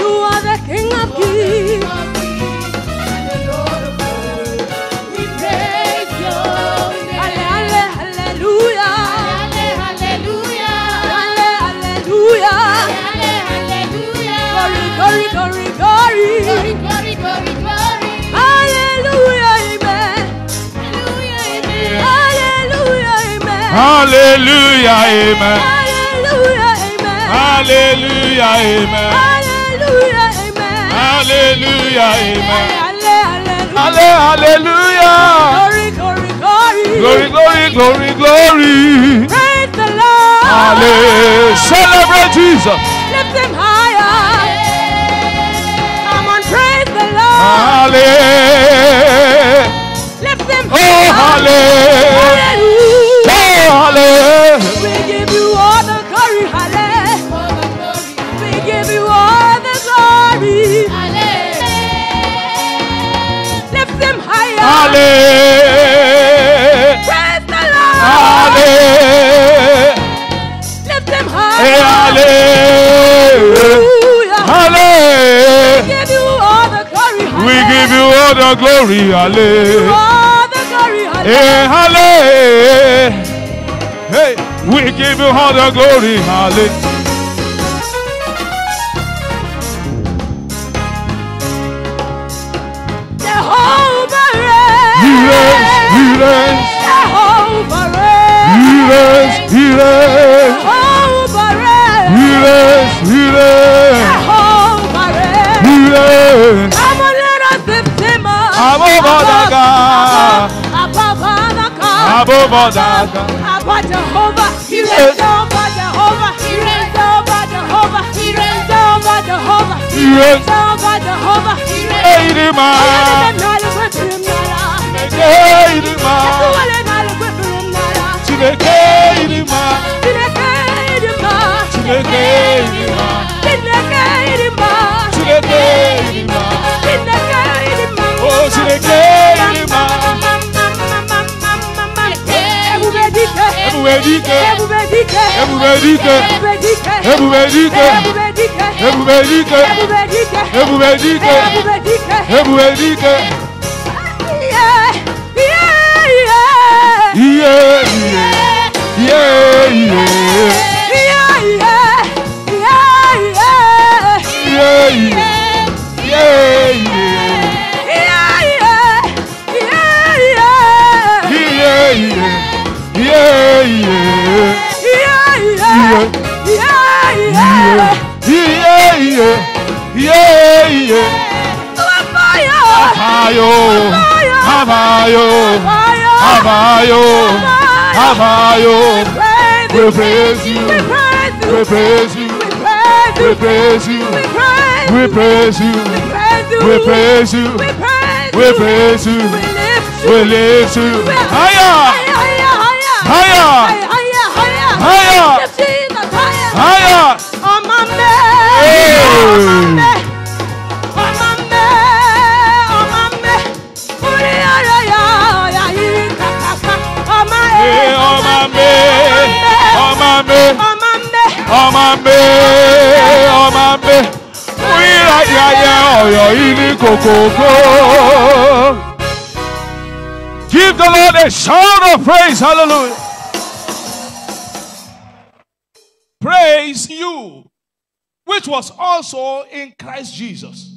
Speaker 5: Hallelujah, amen. Hallelujah, amen.
Speaker 8: Hallelujah, amen.
Speaker 5: Hallelujah, amen.
Speaker 8: Hallelujah, amen.
Speaker 5: Halle-
Speaker 8: Halle- Hallelujah.
Speaker 5: Glory, glory, glory.
Speaker 8: Glory, glory, glory, glory.
Speaker 5: Praise the Lord.
Speaker 8: Hallelujah. Celebrate Jesus.
Speaker 5: Lift him higher. Come on, praise the Lord.
Speaker 8: Hallelujah.
Speaker 5: Lift him
Speaker 8: Oh,
Speaker 5: higher.
Speaker 8: hallelujah.
Speaker 5: Hallelujah.
Speaker 8: Hallelujah.
Speaker 5: Praise the Lord.
Speaker 8: Hallelujah.
Speaker 5: Lift him
Speaker 8: Hey,
Speaker 5: higher.
Speaker 8: hallelujah.
Speaker 5: Hallelujah.
Speaker 8: Hallelujah.
Speaker 5: Give you all the glory.
Speaker 8: We give you all the glory. Hallelujah.
Speaker 5: all the glory.
Speaker 8: Hey, hallelujah. Hey, we give you all the glory. Hallelujah. He
Speaker 5: reigns over il reste. Il reste, il reste.
Speaker 8: Il reste, il
Speaker 5: reste. Il reste.
Speaker 8: Abobadaga.
Speaker 5: Abobadaga. Abobadaga.
Speaker 9: Abba Jehovah, he reigns over Jehovah, he reigns over Jehovah, he reigns over Jehovah, he reigns over Jehovah, he reigns
Speaker 5: over Jehovah. Ebube dike. Ebube dike. Ebube dike. Ebube dike. Ebube dike. Yeah, yeah. Yeah, yeah. Abayo. Abayo. Abayo. Abayo. We praise you. We praise you. We praise you. We praise you. We praise you. We praise you. We lift you. Higher. Higher. Higher. Kòkòkò. Give the Lord a shout of praise. Hallelujah. Praise you, which was also in Christ Jesus.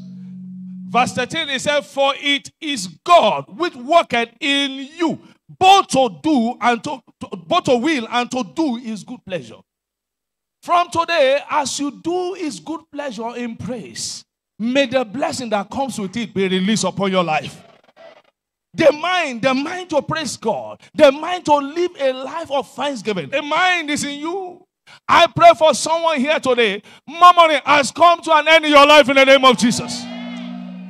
Speaker 5: Verse 13, it said, For it is God which worketh in you, both to do and to, to- both to will and to do his good pleasure. From today, as you do his good pleasure in praise, may the blessing that comes with it be released upon your life. The mind, the mind to praise God, the mind to live a life of thanksgiving. The mind is in you. I pray for someone here today. Murmuring has come to an end in your life in the name of Jesus.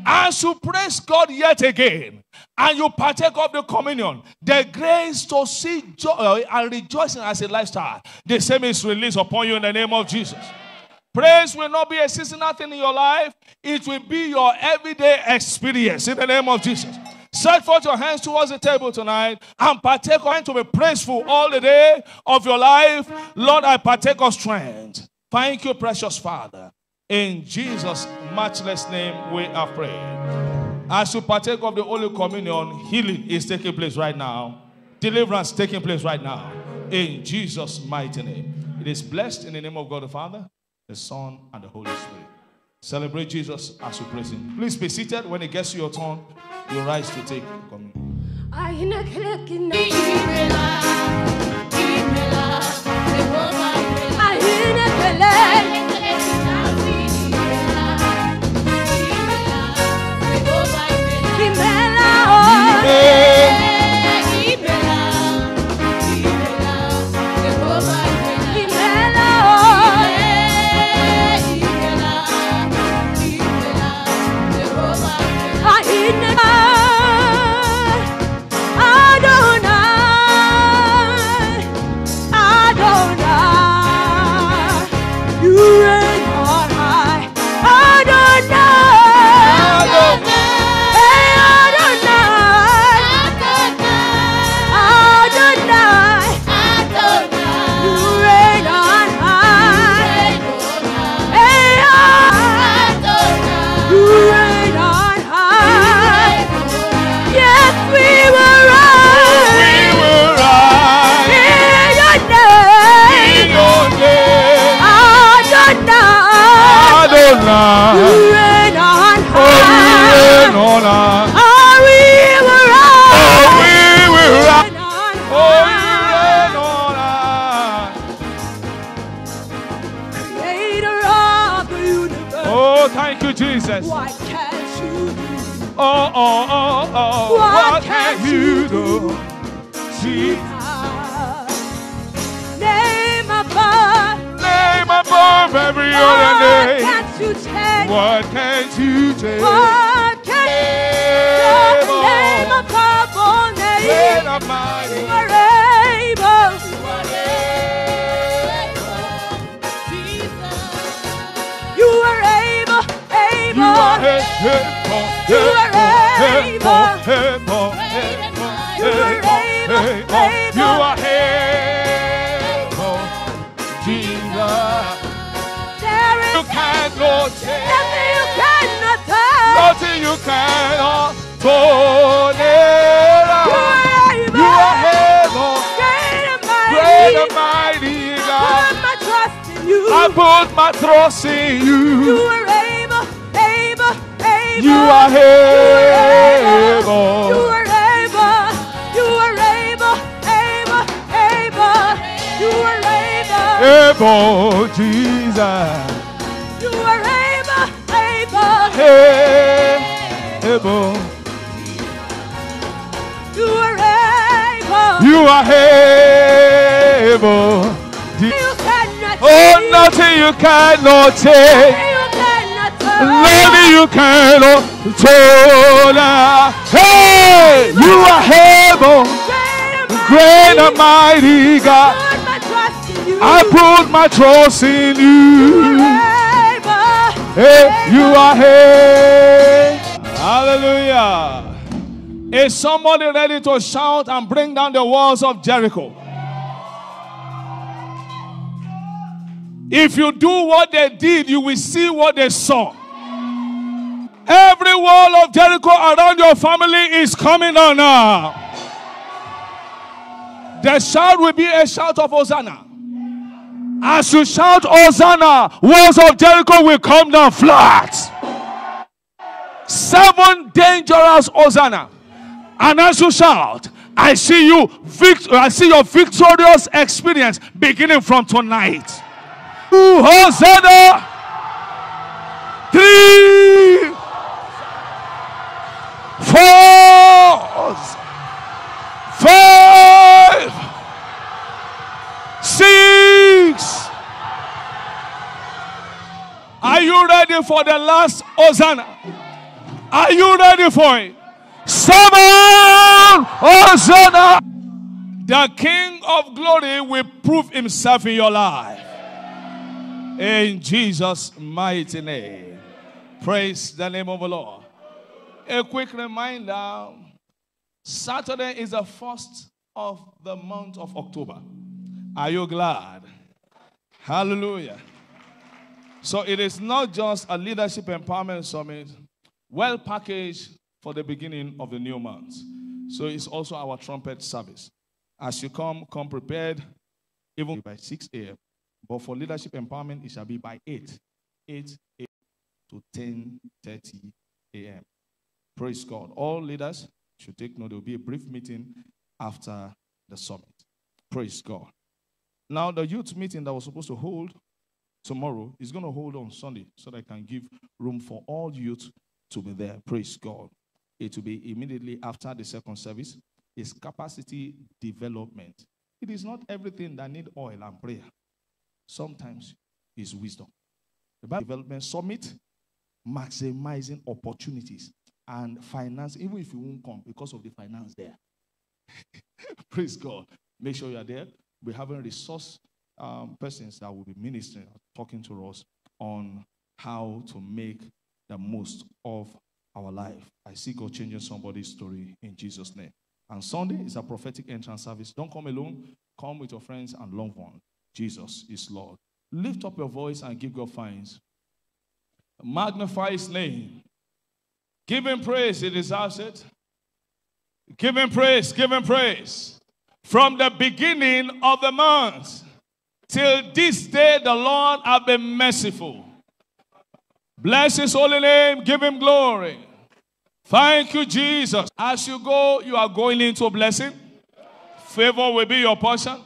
Speaker 5: As you praise God yet again, and you partake of the communion, the grace to see joy uh, and rejoicing as a lifestyle, the same is released upon you in the name of Jesus. Praise will not be a seasonal thing in your life, it will be your everyday experience in the name of Jesus. Set forth your hands towards the table tonight and partake of to be praiseful all the day of your life. Lord, I partake of strength. Thank you, precious Father. In Jesus' matchless name, we are praying. As you partake of the Holy Communion, healing is taking place right now. Deliverance taking place right now. In Jesus' mighty name. It is blessed in the name of God the Father, the Son, and the Holy Spirit. Celebrate Jesus as you praise Him. Please be seated. When it gets to your turn, you rise to take the communion.
Speaker 8: Above every
Speaker 6: What
Speaker 8: other name.
Speaker 6: can't you change?
Speaker 8: What can't you change?
Speaker 6: What can the name above all names?
Speaker 8: I put my trust in
Speaker 6: You
Speaker 8: you.
Speaker 6: are able, able, able.
Speaker 8: You are able.
Speaker 6: You are able. You are able, able, able. You are able.
Speaker 8: Able, Jesus.
Speaker 6: You are able, able.
Speaker 8: Able.
Speaker 6: You are able.
Speaker 8: You are able. Oh, nothing you cannot take.
Speaker 6: You cannot touch.
Speaker 8: Nothing you cannot tolerate. Hey, you are able.
Speaker 6: Great and
Speaker 8: mighty God.
Speaker 6: Put my trust in you.
Speaker 8: I put my trust in
Speaker 6: You
Speaker 8: you.
Speaker 6: are able.
Speaker 8: Hey, you are here. Hallelujah. Is somebody ready to shout and bring down the walls of Jericho? If you do what they did, you will see what they saw. Every wall of Jericho around your family is coming down now. The shout will be a shout of Hosanna. As you shout Hosanna, walls of Jericho will come down flat. Seven dangerous Hosanna. And as you shout, I see you vict- I see your victorious experience beginning from tonight. Hosanna. Three. Four. Five. Six. Are you ready for the last Hosanna? Are you ready for it? Seven Hosanna. The King of glory will prove himself in your life. In Jesus' mighty name. Praise the name of the Lord. A quick reminder Saturday is the first of the month of October. Are you glad? Hallelujah. So it is not just a leadership empowerment summit, well packaged for the beginning of the new month. So it's also our trumpet service. As you come, come prepared, even by 6 a.m. But for leadership empowerment, it shall be by 8, 8 a.m. to 10:30 a.m. Praise God. All leaders should take note. There will be a brief meeting after the summit. Praise God. Now, the youth meeting that was supposed to hold tomorrow is going to hold on Sunday so that I can give room for all youth to be there. Praise God. It will be immediately after the second service. It's capacity development. It is not everything that need oil and prayer. Sometimes is wisdom. The Bible Development Summit, maximizing opportunities and finance, even if you won't come because of the finance there. Praise God. Make sure you are there. We're having resource um, persons that will be ministering, talking to us on how to make the most of our life. I see God changing somebody's story in Jesus' name. And Sunday is a prophetic entrance service. Don't come alone, come with your friends and loved ones. Jesus is Lord. Lift up your voice and give God thanks. Magnify his name. Give him praise, he deserves it. Give him praise, give him praise. From the beginning of the month till this day, the Lord have been merciful. Bless his holy name, give him glory. Thank you, Jesus. As you go, you are going into blessing. Favor will be your portion.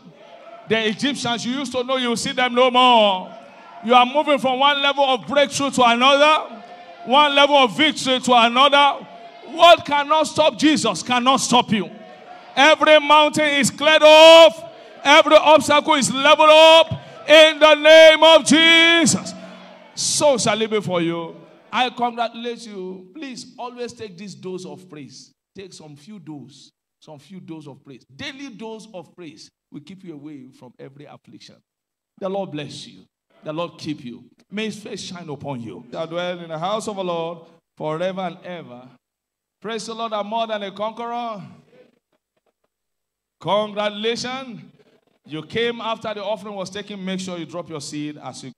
Speaker 8: The Egyptians you used to know, you see them no more. You are moving from one level of breakthrough to another, one level of victory to another. What cannot stop Jesus cannot stop you. Every mountain is cleared off, every obstacle is leveled up. In the name of Jesus. So shall it be for you. I congratulate you. Please always take this dose of praise. Take some few dose, some few dose of praise. Daily dose of praise will keep you away from every affliction. The Lord bless you. The Lord keep you. May his face shine upon you. Shall dwell in the house of the Lord forever and ever. Praise the Lord, I'm more than a conqueror. Congratulations. You came after the offering was taken. Make sure you drop your seed as you